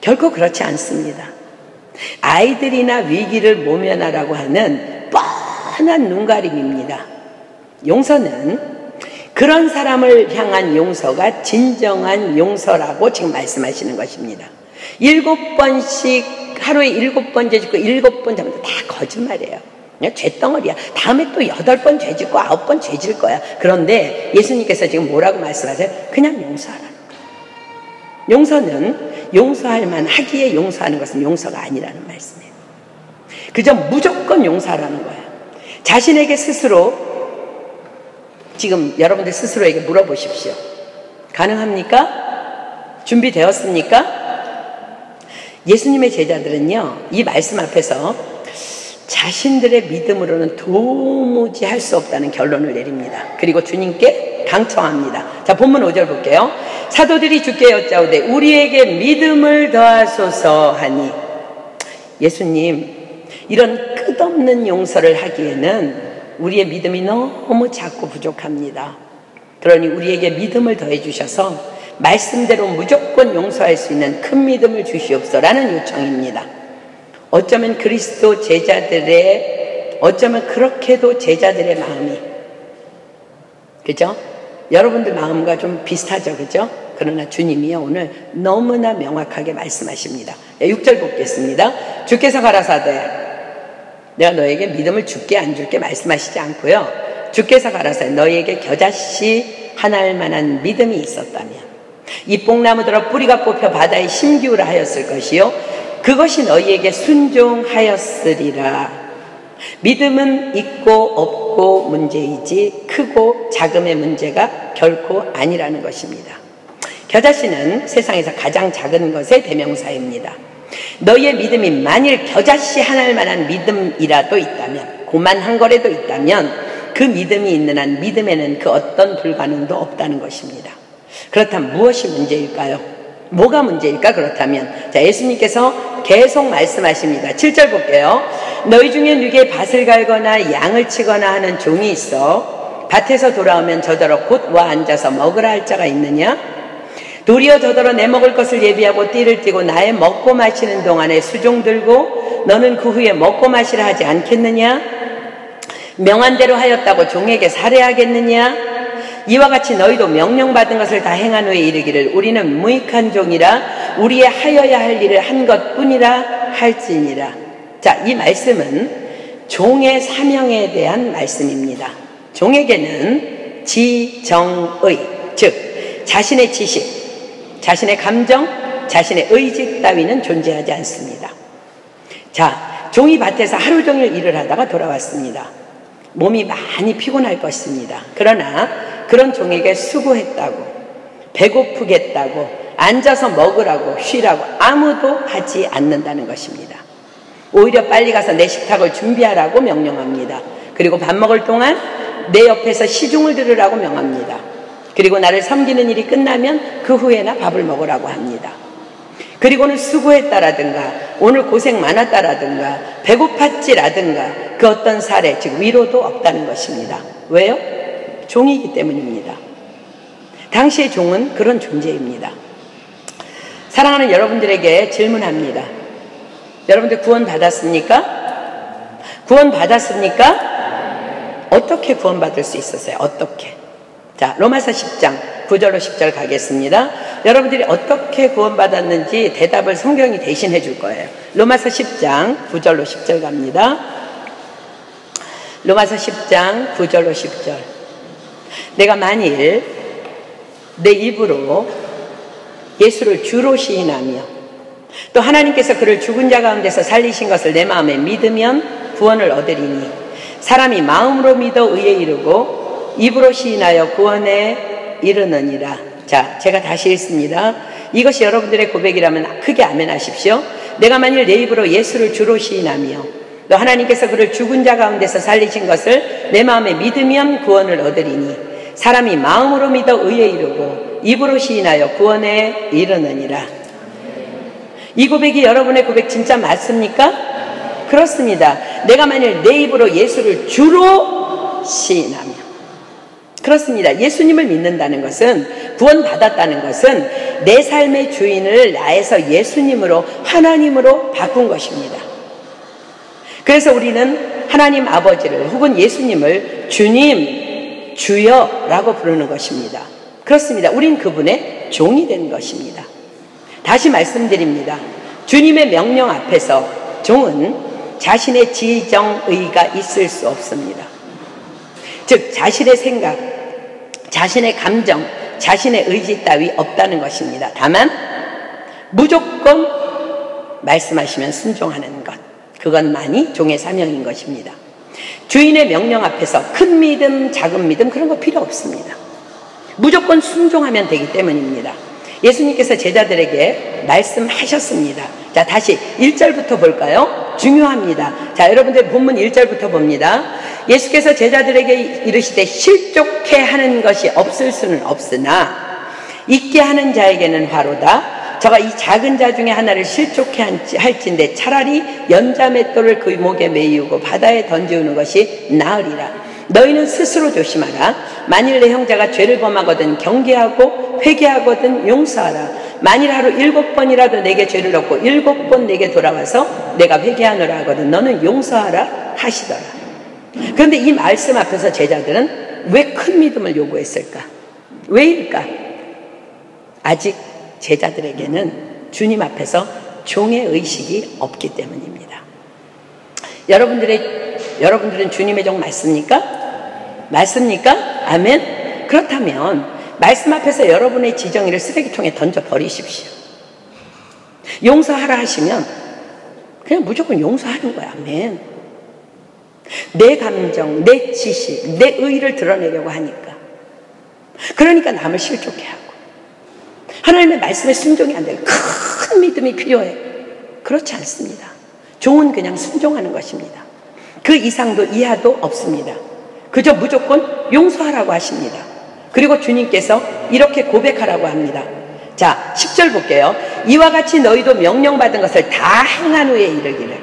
결코 그렇지 않습니다. 아이들이나 위기를 모면하라고 하는 뻔한 눈가림입니다. 용서는 그런 사람을 향한 용서가 진정한 용서라고 지금 말씀하시는 것입니다. 일곱 번씩 하루에 일곱 번 죄 짓고 일곱 번 잘못 다 거짓말이에요. 그냥 죄덩어리야. 다음에 또 여덟 번 죄짓고 아홉 번 죄질 거야. 그런데 예수님께서 지금 뭐라고 말씀하세요? 그냥 용서하라는 거예요. 용서는 용서할 만하기에 용서하는 것은 용서가 아니라는 말씀이에요. 그저 무조건 용서하라는 거예요. 자신에게 스스로 지금 여러분들 스스로에게 물어보십시오. 가능합니까? 준비되었습니까? 예수님의 제자들은요, 이 말씀 앞에서 자신들의 믿음으로는 도무지 할 수 없다는 결론을 내립니다. 그리고 주님께 강청합니다. 자, 본문 5절 볼게요. 사도들이 주께 여짜오되 우리에게 믿음을 더하소서 하니 예수님 이런 끝없는 용서를 하기에는 우리의 믿음이 너무 작고 부족합니다. 그러니 우리에게 믿음을 더해 주셔서 말씀대로 무조건 용서할 수 있는 큰 믿음을 주시옵소라는 요청입니다. 어쩌면 그리스도 제자들의 어쩌면 그렇게도 제자들의 마음이 그죠? 여러분들 마음과 좀 비슷하죠, 그죠? 그러나 주님이요 오늘 너무나 명확하게 말씀하십니다. 6절 보겠습니다. 주께서 가라사대 내가 너에게 믿음을 줄게 안 줄게 말씀하시지 않고요. 주께서 가라사대 너에게 겨자씨 하나할 만한 믿음이 있었다면 이 뽕나무들어 뿌리가 뽑혀 바다에 심기우라 하였을 것이요. 그것이 너희에게 순종하였으리라. 믿음은 있고 없고 문제이지 크고 작음의 문제가 결코 아니라는 것입니다. 겨자씨는 세상에서 가장 작은 것의 대명사입니다 너희의 믿음이 만일 겨자씨 하나일 만한 믿음이라도 있다면 고만한 거라도 있다면 그 믿음이 있는 한 믿음에는 그 어떤 불가능도 없다는 것입니다 그렇다면 무엇이 문제일까요? 뭐가 문제일까? 그렇다면 자 예수님께서 계속 말씀하십니다. 7절 볼게요. 너희 중에 누게 밭을 갈거나 양을 치거나 하는 종이 있어 밭에서 돌아오면 저더러 곧 와 앉아서 먹으라 할 자가 있느냐? 도리어 저더러 내 먹을 것을 예비하고 띠를 띠고 나의 먹고 마시는 동안에 수종 들고 너는 그 후에 먹고 마시라 하지 않겠느냐? 명한 대로 하였다고 종에게 살해하겠느냐? 이와 같이 너희도 명령받은 것을 다 행한 후에 이르기를 우리는 무익한 종이라 우리의 하여야 할 일을 한 것뿐이라 할지니라. 자, 이 말씀은 종의 사명에 대한 말씀입니다. 종에게는 지정의, 즉 자신의 지식, 자신의 감정, 자신의 의지 따위는 존재하지 않습니다. 자, 종이 밭에서 하루 종일 일을 하다가 돌아왔습니다. 몸이 많이 피곤할 것입니다. 그러나 그런 종에게 수고했다고, 배고프겠다고, 앉아서 먹으라고, 쉬라고 아무도 하지 않는다는 것입니다. 오히려 빨리 가서 내 식탁을 준비하라고 명령합니다. 그리고 밥 먹을 동안 내 옆에서 시중을 들으라고 명합니다. 그리고 나를 섬기는 일이 끝나면 그 후에나 밥을 먹으라고 합니다. 그리고는 수고했다라든가 오늘 고생 많았다라든가 배고팠지라든가 그 어떤 사례 즉 위로도 없다는 것입니다. 왜요? 종이기 때문입니다. 당시의 종은 그런 존재입니다. 사랑하는 여러분들에게 질문합니다. 여러분들 구원 받았습니까? 구원 받았습니까? 어떻게 구원 받을 수 있었어요? 어떻게? 자, 로마서 10장 9절로 10절 가겠습니다. 여러분들이 어떻게 구원받았는지 대답을 성경이 대신해 줄 거예요. 로마서 10장 9절로 10절 갑니다. 로마서 10장 9절로 10절. 내가 만일 내 입으로 예수를 주로 시인하며 또 하나님께서 그를 죽은 자 가운데서 살리신 것을 내 마음에 믿으면 구원을 얻으리니 사람이 마음으로 믿어 의에 이르고 입으로 시인하여 구원에 이르느니라. 자, 제가 다시 읽습니다. 이것이 여러분들의 고백이라면 크게 아멘하십시오. 내가 만일 내 입으로 예수를 주로 시인하며 또 하나님께서 그를 죽은 자 가운데서 살리신 것을 내 마음에 믿으면 구원을 얻으리니 사람이 마음으로 믿어 의에 이르고 입으로 시인하여 구원에 이르느니라. 이 고백이 여러분의 고백 진짜 맞습니까? 그렇습니다. 내가 만일 내 입으로 예수를 주로 시인하며 그렇습니다. 예수님을 믿는다는 것은 구원받았다는 것은 내 삶의 주인을 나에서 예수님으로 하나님으로 바꾼 것입니다. 그래서 우리는 하나님 아버지를 혹은 예수님을 주님, 주여라고 부르는 것입니다. 그렇습니다. 우린 그분의 종이 된 것입니다. 다시 말씀드립니다. 주님의 명령 앞에서 종은 자신의 지정의가 있을 수 없습니다. 즉, 자신의 생각, 자신의 감정, 자신의 의지 따위 없다는 것입니다. 다만, 무조건 말씀하시면 순종하는 것. 그것만이 종의 사명인 것입니다. 주인의 명령 앞에서 큰 믿음, 작은 믿음 그런 거 필요 없습니다. 무조건 순종하면 되기 때문입니다. 예수님께서 제자들에게 말씀하셨습니다. 자, 다시 1절부터 볼까요? 중요합니다. 자, 여러분들 본문 1절부터 봅니다. 예수께서 제자들에게 이르시되 실족해 하는 것이 없을 수는 없으나 있게 하는 자에게는 화로다. 저가 이 작은 자 중에 하나를 실족해 할진데 차라리 연자 맷돌을 그 목에 매이고 바다에 던지우는 것이 나으리라. 너희는 스스로 조심하라. 만일 내 형제가 죄를 범하거든 경계하고 회개하거든 용서하라. 만일 하루 일곱 번이라도 내게 죄를 넣고 일곱 번 내게 돌아와서 내가 회개하노라 하거든 너는 용서하라 하시더라. 그런데 이 말씀 앞에서 제자들은 왜 큰 믿음을 요구했을까? 왜일까? 아직 제자들에게는 주님 앞에서 종의 의식이 없기 때문입니다. 여러분들의 여러분들은 주님의 종 맞습니까? 맞습니까? 아멘. 그렇다면 말씀 앞에서 여러분의 지정의를 쓰레기통에 던져 버리십시오. 용서하라 하시면 그냥 무조건 용서하는 거야. 아멘. 내 감정, 내 지식, 내 의의를 드러내려고 하니까. 그러니까 남을 실족해 하고. 하나님의 말씀에 순종이 안 돼요. 큰 믿음이 필요해. 그렇지 않습니다. 종은 그냥 순종하는 것입니다. 그 이상도 이하도 없습니다. 그저 무조건 용서하라고 하십니다. 그리고 주님께서 이렇게 고백하라고 합니다. 자, 10절 볼게요. 이와 같이 너희도 명령받은 것을 다 행한 후에 이르기를.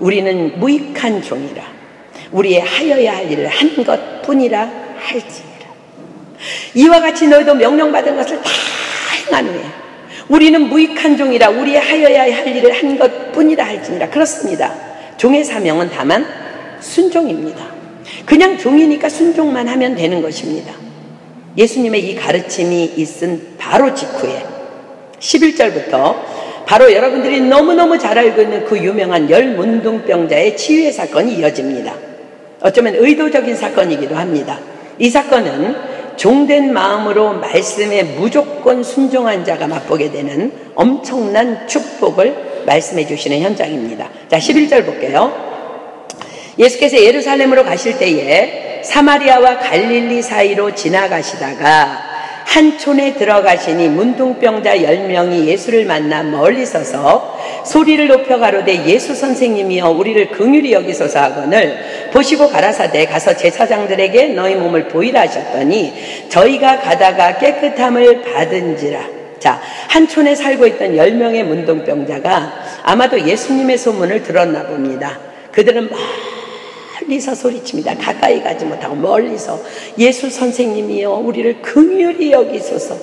우리는 무익한 종이라. 우리의 하여야 할 일을 한 것 뿐이라 할지니라. 이와 같이 너희도 명령받은 것을 다 행한 후에. 우리는 무익한 종이라 우리의 하여야 할 일을 한 것 뿐이라 할지니라. 그렇습니다. 종의 사명은 다만 순종입니다. 그냥 종이니까 순종만 하면 되는 것입니다. 예수님의 이 가르침이 있은 바로 직후에 11절부터 바로 여러분들이 너무너무 잘 알고 있는 그 유명한 열 문둥병자의 치유의 사건이 이어집니다. 어쩌면 의도적인 사건이기도 합니다. 이 사건은 종된 마음으로 말씀에 무조건 순종한 자가 맛보게 되는 엄청난 축복을 말씀해 주시는 현장입니다. 자, 11절 볼게요. 예수께서 예루살렘으로 가실 때에 사마리아와 갈릴리 사이로 지나가시다가 한 촌에 들어가시니 문둥병자 열명이 예수를 만나 멀리 서서 소리를 높여 가로되 예수 선생님이여 우리를 긍휼히 여기소서 하거늘 보시고 가라사대 가서 제사장들에게 너희 몸을 보이라 하셨더니 저희가 가다가 깨끗함을 받은지라 자, 한 촌에 살고 있던 10명의 문둥병자가 아마도 예수님의 소문을 들었나 봅니다. 그들은 멀리서 소리칩니다. 가까이 가지 못하고 멀리서 예수 선생님이여 우리를 긍휼히 여기소서.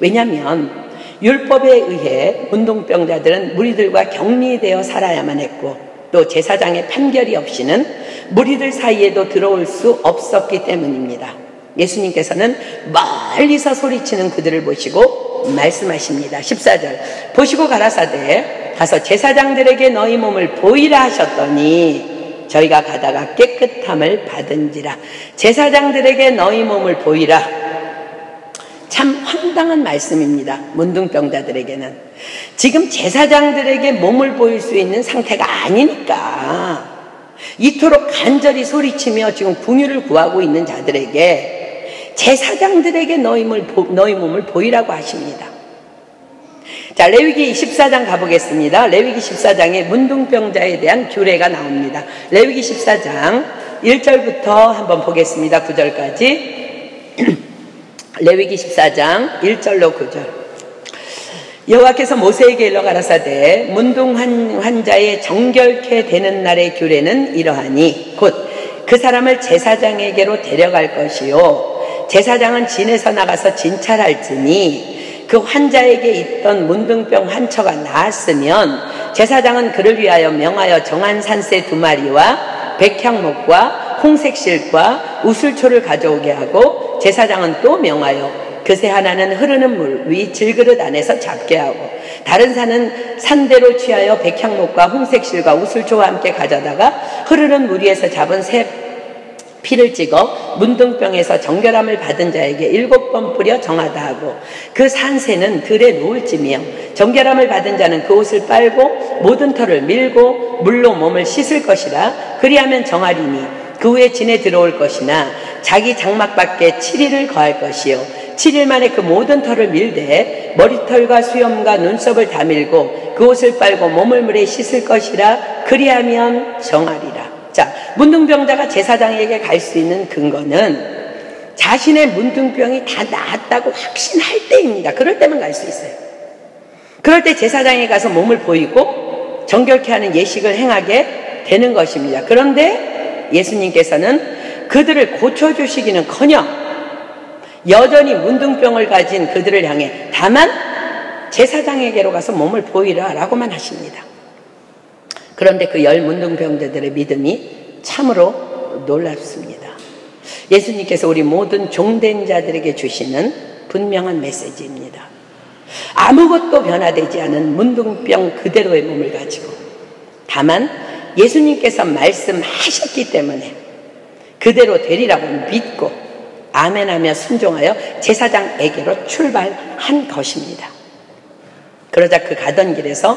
왜냐하면 율법에 의해 문둥병자들은 무리들과 격리되어 살아야만 했고 또 제사장의 판결이 없이는 무리들 사이에도 들어올 수 없었기 때문입니다. 예수님께서는 멀리서 소리치는 그들을 보시고 말씀하십니다. 14절. 보시고 가라사대 가서 제사장들에게 너희 몸을 보이라 하셨더니 저희가 가다가 깨끗함을 받은지라. 제사장들에게 너희 몸을 보이라. 참 황당한 말씀입니다. 문둥병자들에게는. 지금 제사장들에게 몸을 보일 수 있는 상태가 아니니까. 이토록 간절히 소리치며 지금 궁유를 구하고 있는 자들에게 제사장들에게 너희 몸을 보이라고 하십니다. 자, 레위기 14장 가보겠습니다. 레위기 14장에 문둥병자에 대한 규례가 나옵니다. 레위기 14장 1절부터 한번 보겠습니다. 9절까지. 레위기 14장 1절로 9절. 여호와께서 모세에게 일러 가라사대 문둥 환자의 정결케 되는 날의 규례는 이러하니 곧 그 사람을 제사장에게로 데려갈 것이요 제사장은 진에서 나가서 진찰할지니 그 환자에게 있던 문둥병 한 처가 나았으면 제사장은 그를 위하여 명하여 정한 산새 두 마리와 백향목과 홍색실과 우슬초를 가져오게 하고 제사장은 또 명하여 그새 하나는 흐르는 물 위 질그릇 안에서 잡게 하고 다른 산은 산대로 취하여 백향목과 홍색실과 우슬초와 함께 가져다가 흐르는 물 위에서 잡은 새 피를 찍어 문둥병에서 정결함을 받은 자에게 일곱 번 뿌려 정하다 하고 그 산새는 들에 놓을지며 정결함을 받은 자는 그 옷을 빨고 모든 털을 밀고 물로 몸을 씻을 것이라. 그리하면 정하리니 그 후에 진에 들어올 것이나 자기 장막 밖에 7일을 거할 것이요. 7일 만에 그 모든 털을 밀되 머리털과 수염과 눈썹을 다 밀고 그 옷을 빨고 몸을 물에 씻을 것이라. 그리하면 정하리라 자, 문둥병자가 제사장에게 갈 수 있는 근거는 자신의 문둥병이 다 나았다고 확신할 때입니다. 그럴 때만 갈 수 있어요. 그럴 때 제사장에 가서 몸을 보이고 정결케 하는 예식을 행하게 되는 것입니다. 그런데 예수님께서는 그들을 고쳐주시기는 커녕 여전히 문둥병을 가진 그들을 향해 다만 제사장에게로 가서 몸을 보이라 라고만 하십니다. 그런데 그 열 문둥병자들의 믿음이 참으로 놀랍습니다. 예수님께서 우리 모든 종된 자들에게 주시는 분명한 메시지입니다. 아무것도 변화되지 않은 문둥병 그대로의 몸을 가지고 다만 예수님께서 말씀하셨기 때문에 그대로 되리라고 믿고 아멘하며 순종하여 제사장에게로 출발한 것입니다. 그러자 그 가던 길에서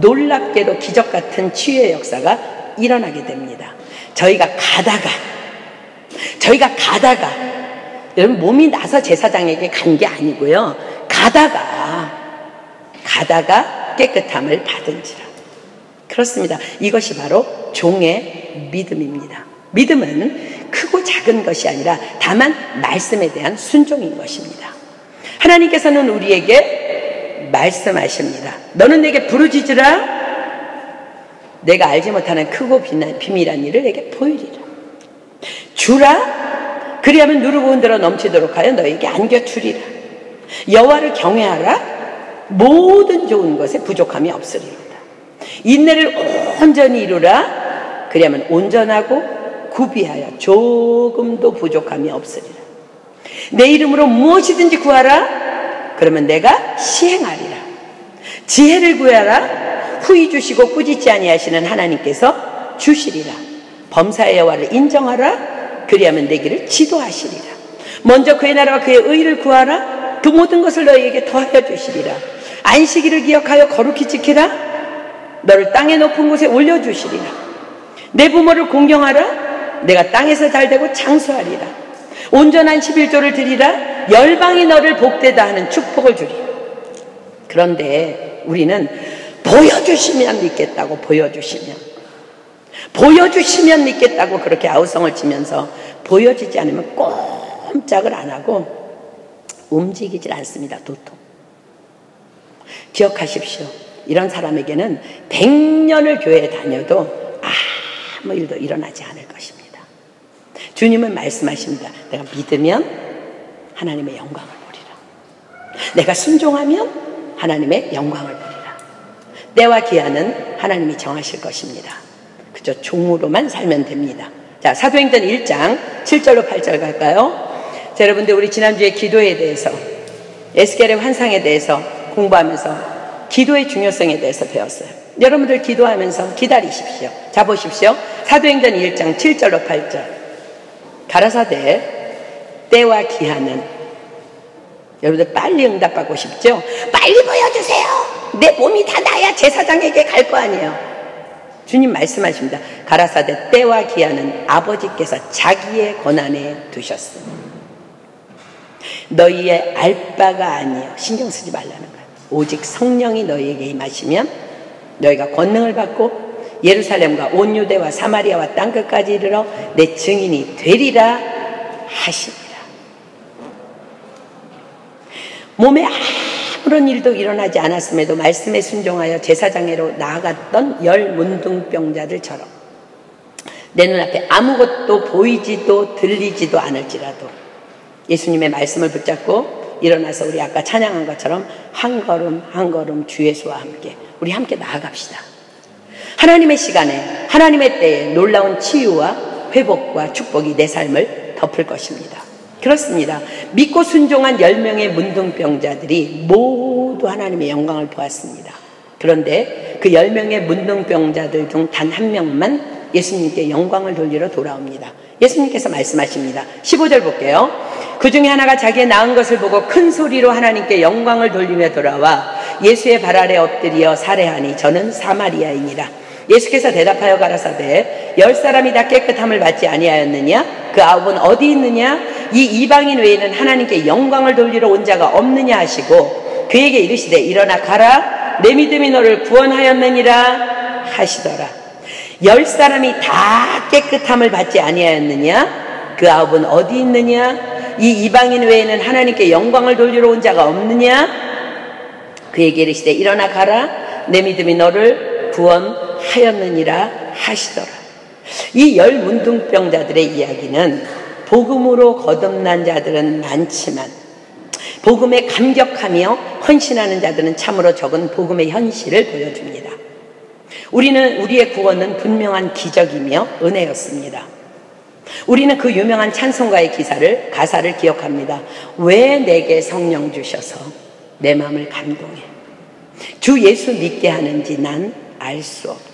놀랍게도 기적 같은 치유의 역사가 일어나게 됩니다. 저희가 가다가 저희가 가다가 여러분 몸이 나서 제사장에게 간 게 아니고요. 가다가 가다가 깨끗함을 받은지라. 그렇습니다. 이것이 바로 종의 믿음입니다. 믿음은 크고 작은 것이 아니라 다만 말씀에 대한 순종인 것입니다. 하나님께서는 우리에게 말씀하십니다. 너는 내게 부르짖으라. 내가 알지 못하는 크고 비밀한 일을 내게 보이리라. 주라. 그리하면 누르고 흔들어 넘치도록 하여 너에게 안겨주리라. 여호와를 경외하라. 모든 좋은 것에 부족함이 없으리로다. 인내를 온전히 이루라. 그리하면 온전하고 구비하여 조금도 부족함이 없으리라. 내 이름으로 무엇이든지 구하라. 그러면 내가 시행하리라. 지혜를 구하라. 후이 주시고 꾸짖지 아니하시는 하나님께서 주시리라. 범사의 여호와를 인정하라. 그리하면 내 길을 지도하시리라. 먼저 그의 나라와 그의 의를 구하라. 그 모든 것을 너희에게 더하여 주시리라. 안식일을 기억하여 거룩히 지키라. 너를 땅의 높은 곳에 올려주시리라. 내 부모를 공경하라. 내가 땅에서 잘되고 장수하리라. 온전한 11조를 드리라. 열방이 너를 복되다 하는 축복을 주리라. 그런데 우리는 보여주시면 믿겠다고 보여주시면 보여주시면 믿겠다고 그렇게 아우성을 치면서 보여지지 않으면 꼼짝을 안 하고 움직이질 않습니다. 도통. 기억하십시오. 이런 사람에게는 100년을 교회에 다녀도 아무 일도 일어나지 않을 것입니다. 주님은 말씀하십니다. 내가 믿으면 하나님의 영광을 보리라. 내가 순종하면 하나님의 영광을 보리라. 때와 기한은 하나님이 정하실 것입니다. 그저 종으로만 살면 됩니다. 자, 사도행전 1장 7절로 8절 갈까요? 자, 여러분들 우리 지난주에 기도에 대해서 에스겔의 환상에 대해서 공부하면서 기도의 중요성에 대해서 배웠어요. 여러분들 기도하면서 기다리십시오. 자 보십시오. 사도행전 1장 7절로 8절. 가라사대 때와 기한은 여러분들 빨리 응답받고 싶죠? 빨리 보여주세요. 내 몸이 다 나야 제사장에게 갈 거 아니에요. 주님 말씀하십니다. 가라사대 때와 기한은 아버지께서 자기의 권한에 두셨습니다. 너희의 알 바가 아니요 신경 쓰지 말라는 거예요. 오직 성령이 너희에게 임하시면 너희가 권능을 받고 예루살렘과 온 유대와 사마리아와 땅 끝까지 이르러 내 증인이 되리라 하시니라. 몸에 아무런 일도 일어나지 않았음에도 말씀에 순종하여 제사장애로 나아갔던 열 문둥병자들처럼 내 눈앞에 아무것도 보이지도 들리지도 않을지라도 예수님의 말씀을 붙잡고 일어나서 우리 아까 찬양한 것처럼 한 걸음 한 걸음 주 예수와 함께 우리 함께 나아갑시다. 하나님의 시간에 하나님의 때에 놀라운 치유와 회복과 축복이 내 삶을 덮을 것입니다. 그렇습니다. 믿고 순종한 10명의 문둥병자들이 모두 하나님의 영광을 보았습니다. 그런데 그 10명의 문둥병자들 중 단 한 명만 예수님께 영광을 돌리러 돌아옵니다. 예수님께서 말씀하십니다. 15절 볼게요. 그 중에 하나가 자기의 낳은 것을 보고 큰 소리로 하나님께 영광을 돌리며 돌아와 예수의 발 아래 엎드려 살해하니 저는 사마리아인이라. 예수께서 대답하여 가라사대 열 사람이 다 깨끗함을 받지 아니하였느냐? 그 아홉은 어디 있느냐? 이 이방인 외에는 하나님께 영광을 돌리러 온 자가 없느냐 하시고 그에게 이르시되 일어나 가라 내 믿음이 너를 구원하였느니라 하시더라. 열 사람이 다 깨끗함을 받지 아니하였느냐? 그 아홉은 어디 있느냐? 이 이방인 외에는 하나님께 영광을 돌리러 온 자가 없느냐? 그에게 이르시되 일어나 가라 내 믿음이 너를 구원 하였느니라 하시더라. 이 열 문둥병자들의 이야기는 복음으로 거듭난 자들은 많지만 복음에 감격하며 헌신하는 자들은 참으로 적은 복음의 현실을 보여줍니다. 우리는 우리의 구원은 분명한 기적이며 은혜였습니다. 우리는 그 유명한 찬송가의 기사를 가사를 기억합니다. 왜 내게 성령 주셔서 내 마음을 감동해 주 예수 믿게 하는지 난 알 수 없도다.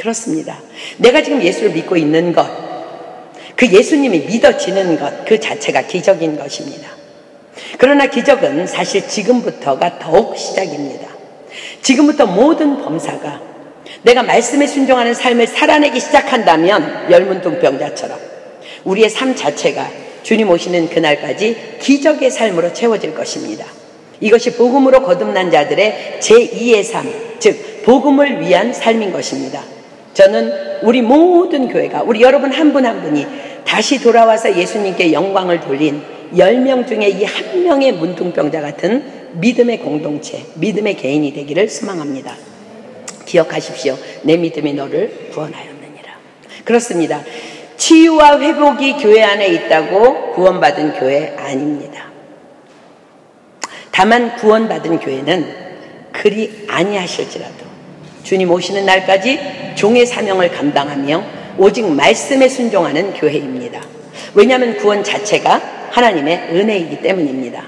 그렇습니다. 내가 지금 예수를 믿고 있는 것, 그 예수님이 믿어지는 것, 그 자체가 기적인 것입니다. 그러나 기적은 사실 지금부터가 더욱 시작입니다. 지금부터 모든 범사가 내가 말씀에 순종하는 삶을 살아내기 시작한다면 열문둥병자처럼 우리의 삶 자체가 주님 오시는 그날까지 기적의 삶으로 채워질 것입니다. 이것이 복음으로 거듭난 자들의 제2의 삶, 즉 복음을 위한 삶인 것입니다. 저는 우리 모든 교회가 우리 여러분 한 분한 한 분이 다시 돌아와서 예수님께 영광을 돌린 10명 중에 이 한 명의 문둥병자 같은 믿음의 공동체, 믿음의 개인이 되기를 소망합니다. 기억하십시오. 내 믿음이 너를 구원하였느니라. 그렇습니다. 치유와 회복이 교회 안에 있다고 구원받은 교회 아닙니다. 다만 구원받은 교회는 그리 아니하실지라도 주님 오시는 날까지 종의 사명을 감당하며 오직 말씀에 순종하는 교회입니다. 왜냐하면 구원 자체가 하나님의 은혜이기 때문입니다.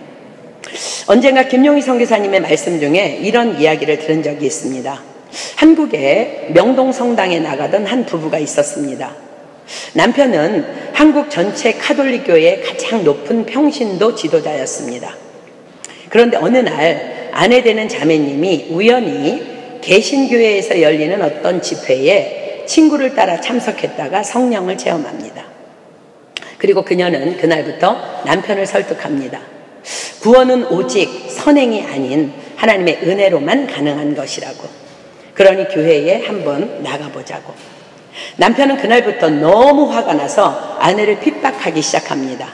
언젠가 김용희 선교사님의 말씀 중에 이런 이야기를 들은 적이 있습니다. 한국에 명동 성당에 나가던 한 부부가 있었습니다. 남편은 한국 전체 카톨릭 교회의 가장 높은 평신도 지도자였습니다. 그런데 어느 날 아내 되는 자매님이 우연히 개신교회에서 열리는 어떤 집회에 친구를 따라 참석했다가 성령을 체험합니다. 그리고 그녀는 그날부터 남편을 설득합니다. 구원은 오직 선행이 아닌 하나님의 은혜로만 가능한 것이라고. 그러니 교회에 한번 나가보자고. 남편은 그날부터 너무 화가 나서 아내를 핍박하기 시작합니다.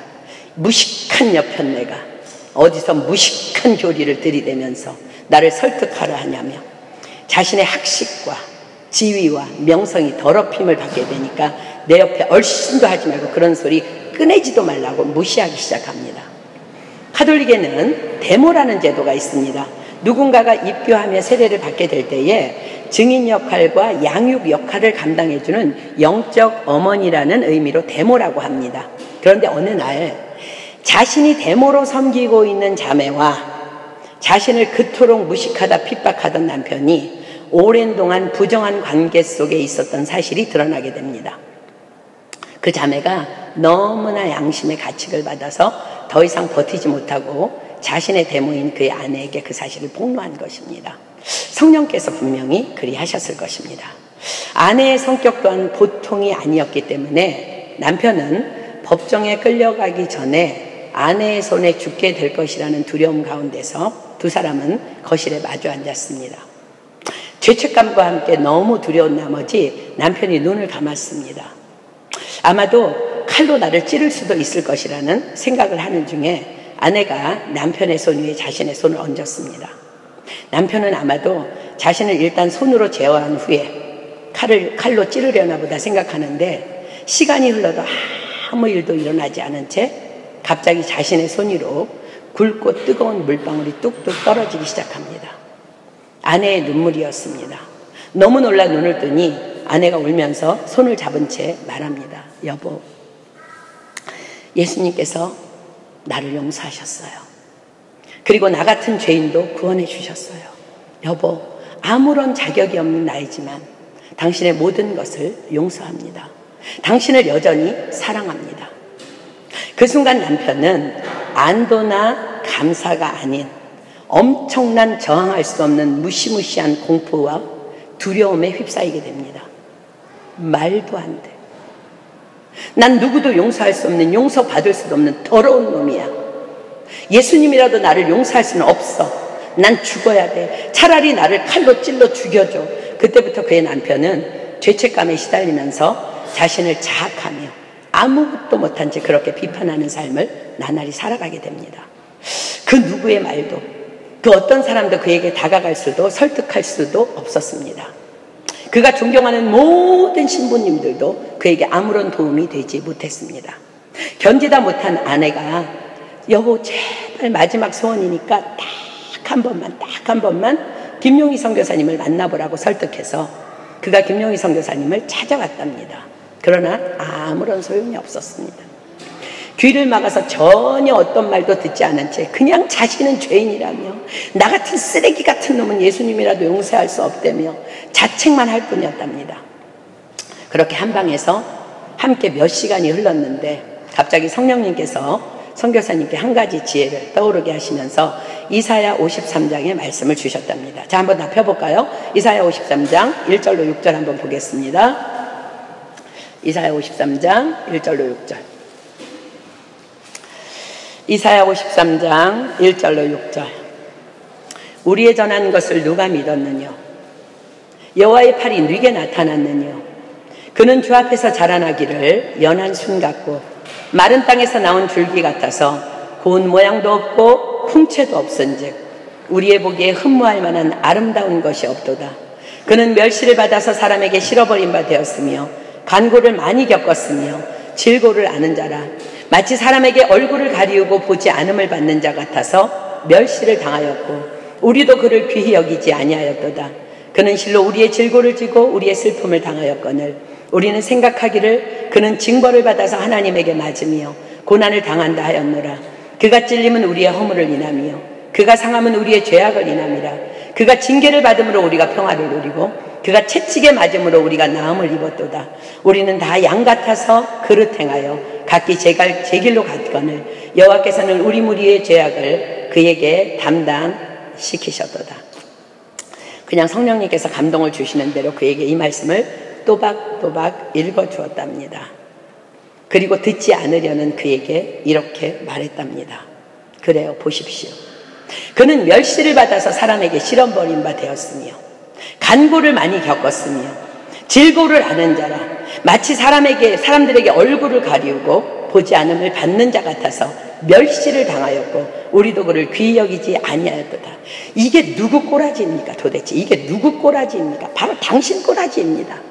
무식한 여편네가 어디서 무식한 교리를 들이대면서 나를 설득하려 하냐며 자신의 학식과 지위와 명성이 더럽힘을 받게 되니까 내 옆에 얼씬도 하지 말고 그런 소리 꺼내지도 말라고 무시하기 시작합니다. 카톨릭에는 데모라는 제도가 있습니다. 누군가가 입교하며 세례를 받게 될 때에 증인 역할과 양육 역할을 감당해주는 영적 어머니라는 의미로 데모라고 합니다. 그런데 어느 날 자신이 데모로 섬기고 있는 자매와 자신을 그토록 무식하다 핍박하던 남편이 오랜 동안 부정한 관계 속에 있었던 사실이 드러나게 됩니다. 그 자매가 너무나 양심의 가책을 받아서 더 이상 버티지 못하고 자신의 대모인 그의 아내에게 그 사실을 폭로한 것입니다. 성령께서 분명히 그리하셨을 것입니다. 아내의 성격 또한 보통이 아니었기 때문에 남편은 법정에 끌려가기 전에 아내의 손에 죽게 될 것이라는 두려움 가운데서 두 사람은 거실에 마주 앉았습니다. 죄책감과 함께 너무 두려운 나머지 남편이 눈을 감았습니다. 아마도 칼로 나를 찌를 수도 있을 것이라는 생각을 하는 중에 아내가 남편의 손 위에 자신의 손을 얹었습니다. 남편은 아마도 자신을 일단 손으로 제어한 후에 칼을 칼로 찌르려나 보다 생각하는데 시간이 흘러도 아무 일도 일어나지 않은 채 갑자기 자신의 손 위로 굵고 뜨거운 물방울이 뚝뚝 떨어지기 시작합니다. 아내의 눈물이었습니다. 너무 놀라 눈을 뜨니 아내가 울면서 손을 잡은 채 말합니다. 여보, 예수님께서 나를 용서하셨어요. 그리고 나 같은 죄인도 구원해 주셨어요. 여보, 아무런 자격이 없는 나이지만 당신의 모든 것을 용서합니다. 당신을 여전히 사랑합니다. 그 순간 남편은 안도나 감사가 아닌 엄청난 저항할 수 없는 무시무시한 공포와 두려움에 휩싸이게 됩니다. 말도 안 돼. 난 누구도 용서할 수 없는 용서받을 수도 없는 더러운 놈이야. 예수님이라도 나를 용서할 수는 없어. 난 죽어야 돼. 차라리 나를 칼로 찔러 죽여줘. 그때부터 그의 남편은 죄책감에 시달리면서 자신을 자학하며 아무것도 못한 채 그렇게 비판하는 삶을 나날이 살아가게 됩니다. 그 누구의 말도 그 어떤 사람도 그에게 다가갈 수도 설득할 수도 없었습니다. 그가 존경하는 모든 신부님들도 그에게 아무런 도움이 되지 못했습니다. 견디다 못한 아내가 여보 제발 마지막 소원이니까 딱 한 번만 딱 한 번만 김용희 선교사님을 만나보라고 설득해서 그가 김용희 선교사님을 찾아갔답니다. 그러나 아무런 소용이 없었습니다. 귀를 막아서 전혀 어떤 말도 듣지 않은 채 그냥 자신은 죄인이라며 나 같은 쓰레기 같은 놈은 예수님이라도 용서할 수 없다며 자책만 할 뿐이었답니다. 그렇게 한 방에서 함께 몇 시간이 흘렀는데 갑자기 성령님께서 선교사님께 한 가지 지혜를 떠오르게 하시면서 이사야 53장의 말씀을 주셨답니다. 자, 한번 다 펴볼까요? 이사야 53장 1절로 6절 한번 보겠습니다. 이사야 53장 1절로 6절. 이사야 53장 1절로 6절. 우리의 전한 것을 누가 믿었느냐? 여호와의 팔이 네게 나타났느냐? 그는 주 앞에서 자라나기를 연한 순 같고 마른 땅에서 나온 줄기 같아서 고운 모양도 없고 풍채도 없은즉 우리의 보기에 흠모할 만한 아름다운 것이 없도다. 그는 멸시를 받아서 사람에게 실어버린 바 되었으며 간고를 많이 겪었으며 질고를 아는 자라 마치 사람에게 얼굴을 가리우고 보지 않음을 받는 자 같아서 멸시를 당하였고 우리도 그를 귀히 여기지 아니하였도다. 그는 실로 우리의 질고를 지고 우리의 슬픔을 당하였거늘 우리는 생각하기를 그는 징벌을 받아서 하나님에게 맞으며 고난을 당한다 하였노라. 그가 찔림은 우리의 허물을 인하며 그가 상함은 우리의 죄악을 인함이라. 그가 징계를 받음으로 우리가 평화를 누리고 그가 채찍에 맞음으로 우리가 나음을 입었도다. 우리는 다 양 같아서 그릇 행하여 각기 제갈 제 길로 갔거늘 여호와께서는 우리 무리의 죄악을 그에게 담당시키셨도다. 그냥 성령님께서 감동을 주시는 대로 그에게 이 말씀을 또박또박 읽어 주었답니다. 그리고 듣지 않으려는 그에게 이렇게 말했답니다. 그래요, 보십시오. 그는 멸시를 받아서 사람에게 실험 버린 바 되었으며, 간고를 많이 겪었으며, 질고를 아는 자라, 마치 사람에게, 사람들에게 얼굴을 가리우고 보지 않음을 받는 자 같아서 멸시를 당하였고, 우리도 그를 귀히 여기지 아니하였도다. 이게 누구 꼬라지입니까, 도대체? 이게 누구 꼬라지입니까? 바로 당신 꼬라지입니다.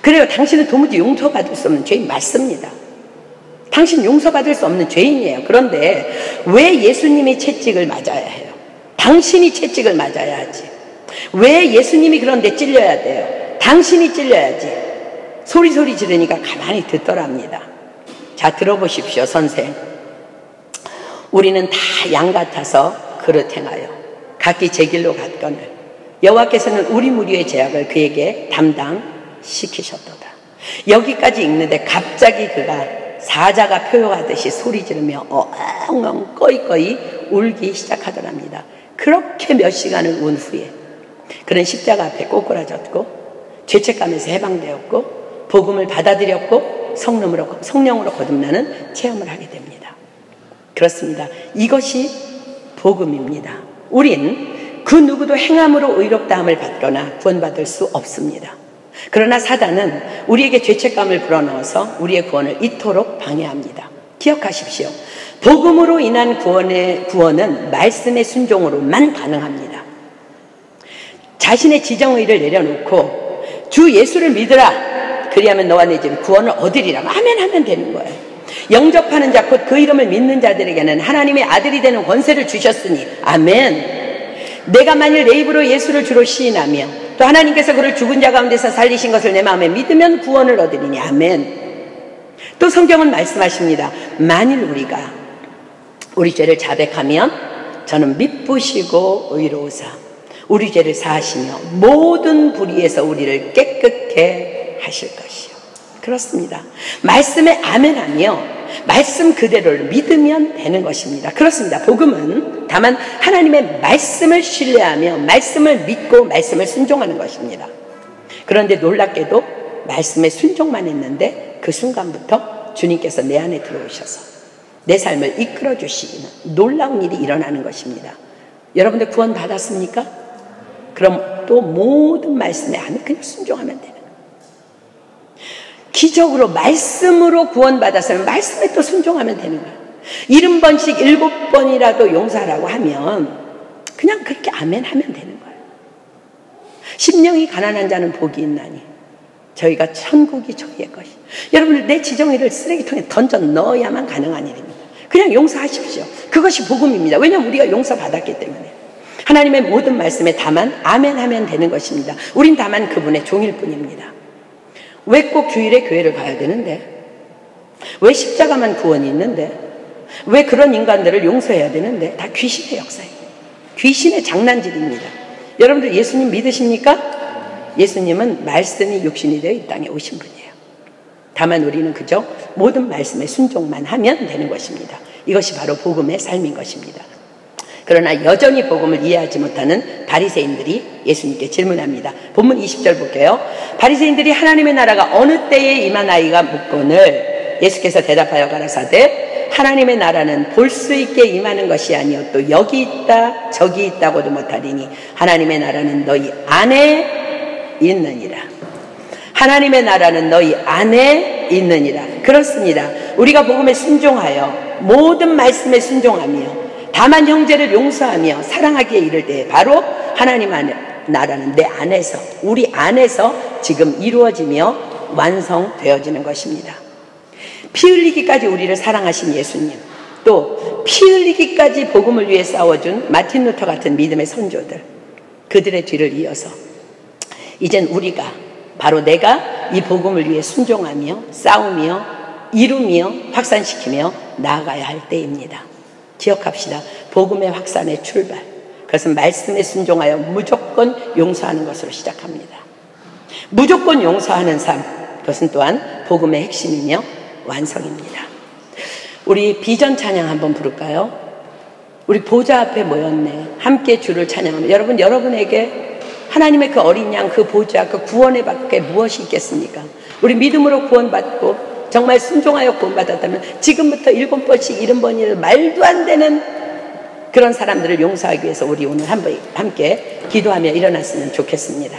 그래요. 당신은 도무지 용서받을 수 없는 죄인 맞습니다. 당신 용서받을 수 없는 죄인이에요. 그런데 왜 예수님이 채찍을 맞아야 해요? 당신이 채찍을 맞아야 하지. 왜 예수님이 그런데 찔려야 돼요? 당신이 찔려야지. 소리소리 지르니까 가만히 듣더랍니다. 자, 들어보십시오, 선생. 우리는 다 양 같아서 그릇 행하여 각기 제 길로 갔거늘 여호와께서는 우리 무리의 죄악을 그에게 담당 시키셨도다. 여기까지 읽는데 갑자기 그가 사자가 표효하듯이 소리 지르며 엉엉 꺼이꺼이 울기 시작하더랍니다. 그렇게 몇 시간을 운 후에 그는 십자가 앞에 꼬꾸라졌고 죄책감에서 해방되었고 복음을 받아들였고 성령으로, 성령으로 거듭나는 체험을 하게 됩니다. 그렇습니다. 이것이 복음입니다. 우린 그 누구도 행함으로 의롭다함을 받거나 구원받을 수 없습니다. 그러나 사단은 우리에게 죄책감을 불어넣어서 우리의 구원을 이토록 방해합니다. 기억하십시오. 복음으로 인한 구원의 구원은 말씀의 순종으로만 가능합니다. 자신의 지정의를 내려놓고 주 예수를 믿으라. 그리하면 너와 내 집은 구원을 얻으리라고 아멘 하면 되는 거예요. 영접하는 자 곧 그 이름을 믿는 자들에게는 하나님의 아들이 되는 권세를 주셨으니 아멘. 내가 만일 내 입으로 예수를 주로 시인하며 또 하나님께서 그를 죽은 자 가운데서 살리신 것을 내 마음에 믿으면 구원을 얻으리니 아멘. 또 성경은 말씀하십니다. 만일 우리가 우리 죄를 자백하면 저는 미쁘시고 의로우사 우리 죄를 사하시며 모든 불의에서 우리를 깨끗게 하실 것이요. 그렇습니다. 말씀에 아멘하며 말씀 그대로를 믿으면 되는 것입니다. 그렇습니다. 복음은 다만 하나님의 말씀을 신뢰하며 말씀을 믿고 말씀을 순종하는 것입니다. 그런데 놀랍게도 말씀에 순종만 했는데 그 순간부터 주님께서 내 안에 들어오셔서 내 삶을 이끌어 주시는 놀라운 일이 일어나는 것입니다. 여러분들 구원 받았습니까? 그럼 또 모든 말씀에 안 그냥 순종하면 돼요. 기적으로 말씀으로 구원받았으면 말씀에 또 순종하면 되는 거예요. 일흔 번씩 일곱 번이라도 용서하라고 하면 그냥 그렇게 아멘 하면 되는 거예요. 심령이 가난한 자는 복이 있나니 저희가 천국이 저희의 것이. 여러분들 내 지정의를 쓰레기통에 던져 넣어야만 가능한 일입니다. 그냥 용서하십시오. 그것이 복음입니다. 왜냐하면 우리가 용서받았기 때문에. 하나님의 모든 말씀에 다만 아멘 하면 되는 것입니다. 우린 다만 그분의 종일 뿐입니다. 왜 꼭 주일에 교회를 가야 되는데? 왜 십자가만 구원이 있는데? 왜 그런 인간들을 용서해야 되는데? 다 귀신의 역사예요. 귀신의 장난질입니다. 여러분들 예수님 믿으십니까? 예수님은 말씀이 육신이 되어 이 땅에 오신 분이에요. 다만 우리는 그저 모든 말씀에 순종만 하면 되는 것입니다. 이것이 바로 복음의 삶인 것입니다. 그러나 여전히 복음을 이해하지 못하는 바리새인들이 예수님께 질문합니다. 본문 20절 볼게요. 바리새인들이 하나님의 나라가 어느 때에 임하나이가 묻건을 예수께서 대답하여 가라사대 하나님의 나라는 볼 수 있게 임하는 것이 아니요 또 여기 있다 저기 있다고도 못하리니 하나님의 나라는 너희 안에 있느니라. 하나님의 나라는 너희 안에 있느니라. 그렇습니다. 우리가 복음에 순종하여 모든 말씀에 순종하며 다만 형제를 용서하며 사랑하기에 이를 때 바로 하나님 안에 나라는 내 안에서 우리 안에서 지금 이루어지며 완성되어지는 것입니다. 피 흘리기까지 우리를 사랑하신 예수님 또 피 흘리기까지 복음을 위해 싸워준 마틴 루터 같은 믿음의 선조들 그들의 뒤를 이어서 이젠 우리가 바로 내가 이 복음을 위해 순종하며 싸우며 이루며 확산시키며 나아가야 할 때입니다. 기억합시다. 복음의 확산의 출발. 그것은 말씀에 순종하여 무조건 용서하는 것으로 시작합니다. 무조건 용서하는 삶. 그것은 또한 복음의 핵심이며 완성입니다. 우리 비전 찬양 한번 부를까요? 우리 보좌 앞에 모였네. 함께 주를 찬양하며 여러분 여러분에게 하나님의 그 어린 양, 그 보좌, 그 구원의 밖에 무엇이 있겠습니까? 우리 믿음으로 구원받고 정말 순종하여 구원받았다면 지금부터 일곱 번씩 일흔 번이라도 말도 안 되는 그런 사람들을 용서하기 위해서 우리 오늘 한번 함께 기도하며 일어났으면 좋겠습니다.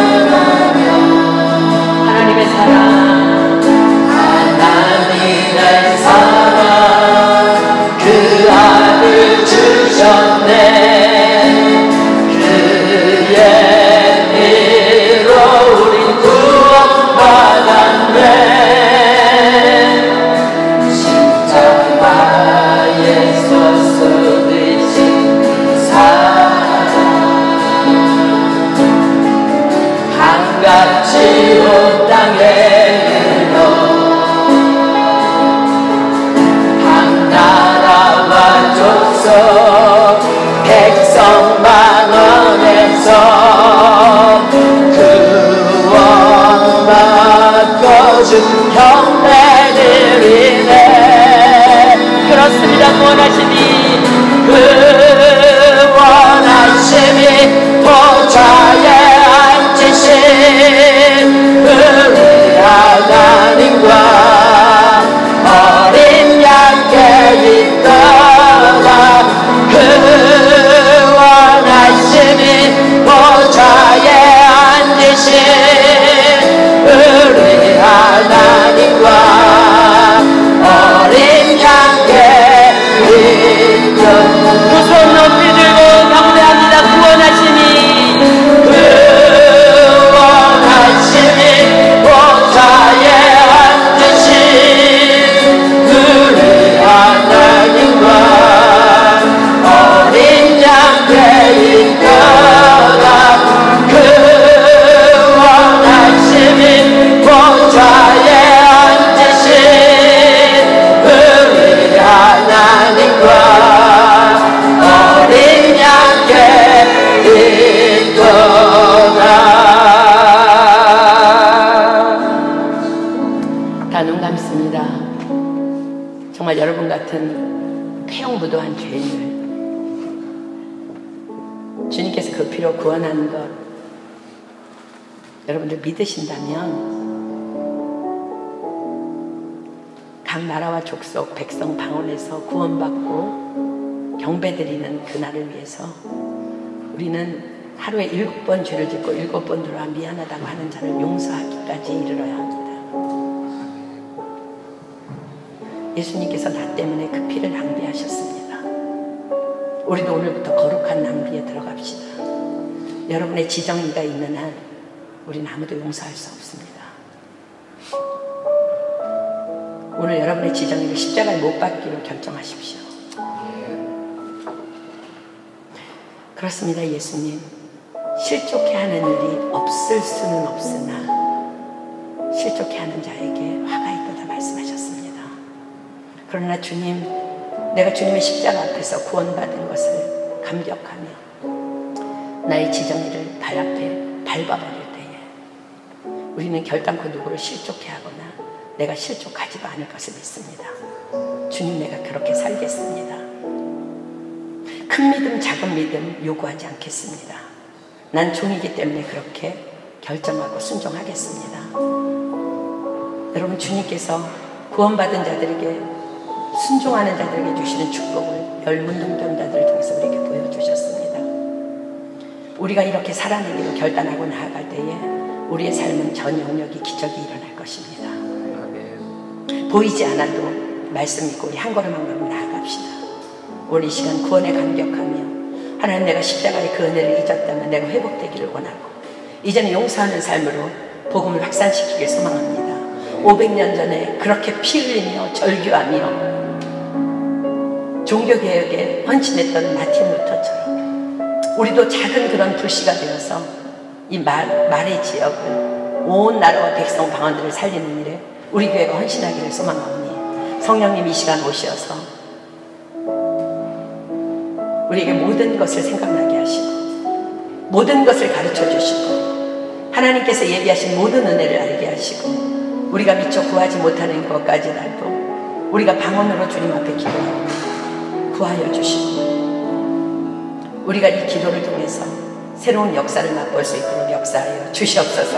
형제들이네. 그렇습니다. 구원하시니 구원하심이 보좌에 앉으신 우리 하나님과 어린 양께 있더라. 구원하심이 보좌에 앉으신 같은 폐영무도한 죄인을 주님께서 그 피로 구원하는 것 여러분들 믿으신다면 각 나라와 족속 백성 방언에서 구원받고 경배드리는 그날을 위해서 우리는 하루에 일곱 번 죄를 짓고 일곱 번 들어와 미안하다고 하는 자를 용서하기까지 이르러야 합니다. 예수님께서 나 때문에 그 피를 낭비하셨습니다. 우리도 오늘부터 거룩한 낭비에 들어갑시다. 여러분의 지정의가 있는 한 우리는 아무도 용서할 수 없습니다. 오늘 여러분의 지정의를 십자가에 못 박기로 결정하십시오. 그렇습니다, 예수님. 실족해 하는 일이 없을 수는 없으나 실족해 하는 자에게 화 그러나 주님, 내가 주님의 십자가 앞에서 구원받은 것을 감격하며 나의 지정의를 발 앞에 밟아버릴 때에 우리는 결단코 누구를 실족해 하거나 내가 실족하지도 않을 것을 믿습니다. 주님 내가 그렇게 살겠습니다. 큰 믿음, 작은 믿음 요구하지 않겠습니다. 난 종이기 때문에 그렇게 결정하고 순종하겠습니다. 여러분 주님께서 구원받은 자들에게 순종하는 자들에게 주시는 축복을 열문동정자들을 통해서 우리에게 보여주셨습니다. 우리가 이렇게 살아내기로 결단하고 나아갈 때에 우리의 삶은 전 영역이 기적이 일어날 것입니다. 보이지 않아도 말씀 믿고 우리 한 걸음 한 걸음 나아갑시다. 이 시간 구원에 감격하며 하나님 내가 십자가의 그 은혜를 잊었다면 내가 회복되기를 원하고 이제는 용서하는 삶으로 복음을 확산시키길 소망합니다. 500년 전에 그렇게 피 흘리며 절규하며 종교개혁에 헌신했던 마틴 루터처럼 우리도 작은 그런 불씨가 되어서 이 말, 말의 지역을 온 나라와 백성 방언들을 살리는 일에 우리 교회가 헌신하기를 소망하오니 성령님 이 시간 오셔서 우리에게 모든 것을 생각나게 하시고 모든 것을 가르쳐 주시고 하나님께서 예비하신 모든 은혜를 알게 하시고 우리가 미처 구하지 못하는 것까지라도 우리가 방언으로 주님 앞에 기도하고 구하여 주시고 우리가 이 기도를 통해서 새로운 역사를 맛볼 수 있도록 역사하여 주시옵소서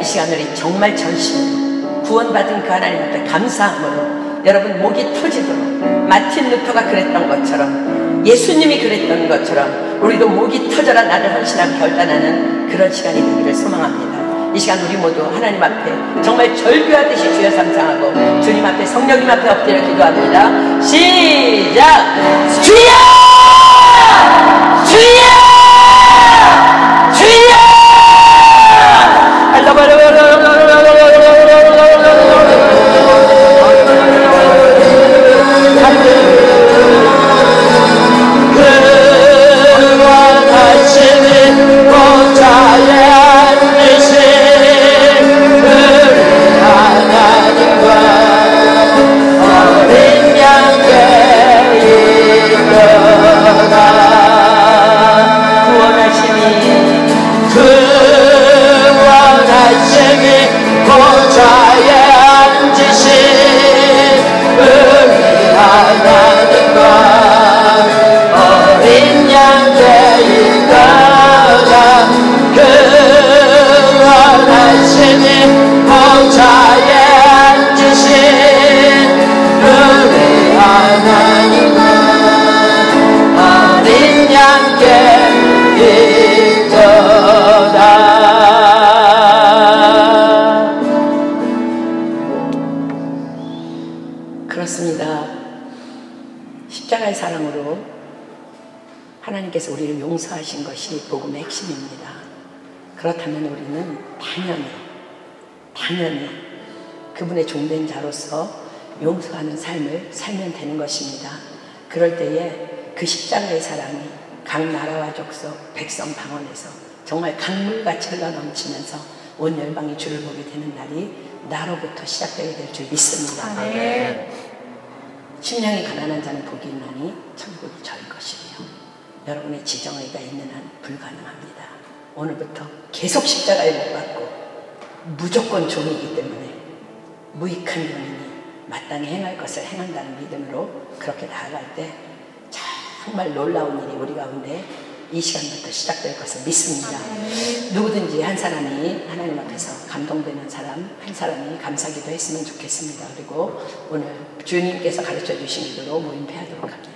이 시간 우리 정말 전심으로 구원받은 그 하나님 앞에 감사함으로 여러분 목이 터지도록 마틴 루터가 그랬던 것처럼 예수님이 그랬던 것처럼 우리도 목이 터져라 나를 헌신하고 결단하는 그런 시간이 되기를 소망합니다. 이 시간 우리 모두 하나님 앞에 정말 절규하듯이 주여 상상하고 주님 앞에 성령님 앞에 엎드려 기도합니다. 시작! 주여! 주여! 그럴 때에 그 십자가의 사랑이 각 나라와 족속, 백성 방언에서 정말 강물같이 흘러넘치면서 온 열방이 주를 보게 되는 날이 나로부터 시작되게 될 줄 믿습니다. 심령이 가난한 자는 복이 있나니 천국이 저희 것이며 여러분의 지정의가 있는 한 불가능합니다. 오늘부터 계속 십자가에 못 박고 무조건 종이기 때문에 무익한 영인이 마땅히 행할 것을 행한다는 믿음으로 그렇게 나아갈 때 정말 놀라운 일이 우리 가운데 이 시간부터 시작될 것을 믿습니다. 누구든지 한 사람이 하나님 앞에서 감동되는 사람 한 사람이 감사기도 했으면 좋겠습니다. 그리고 오늘 주님께서 가르쳐 주신 기도로 모임 패하도록 합니다.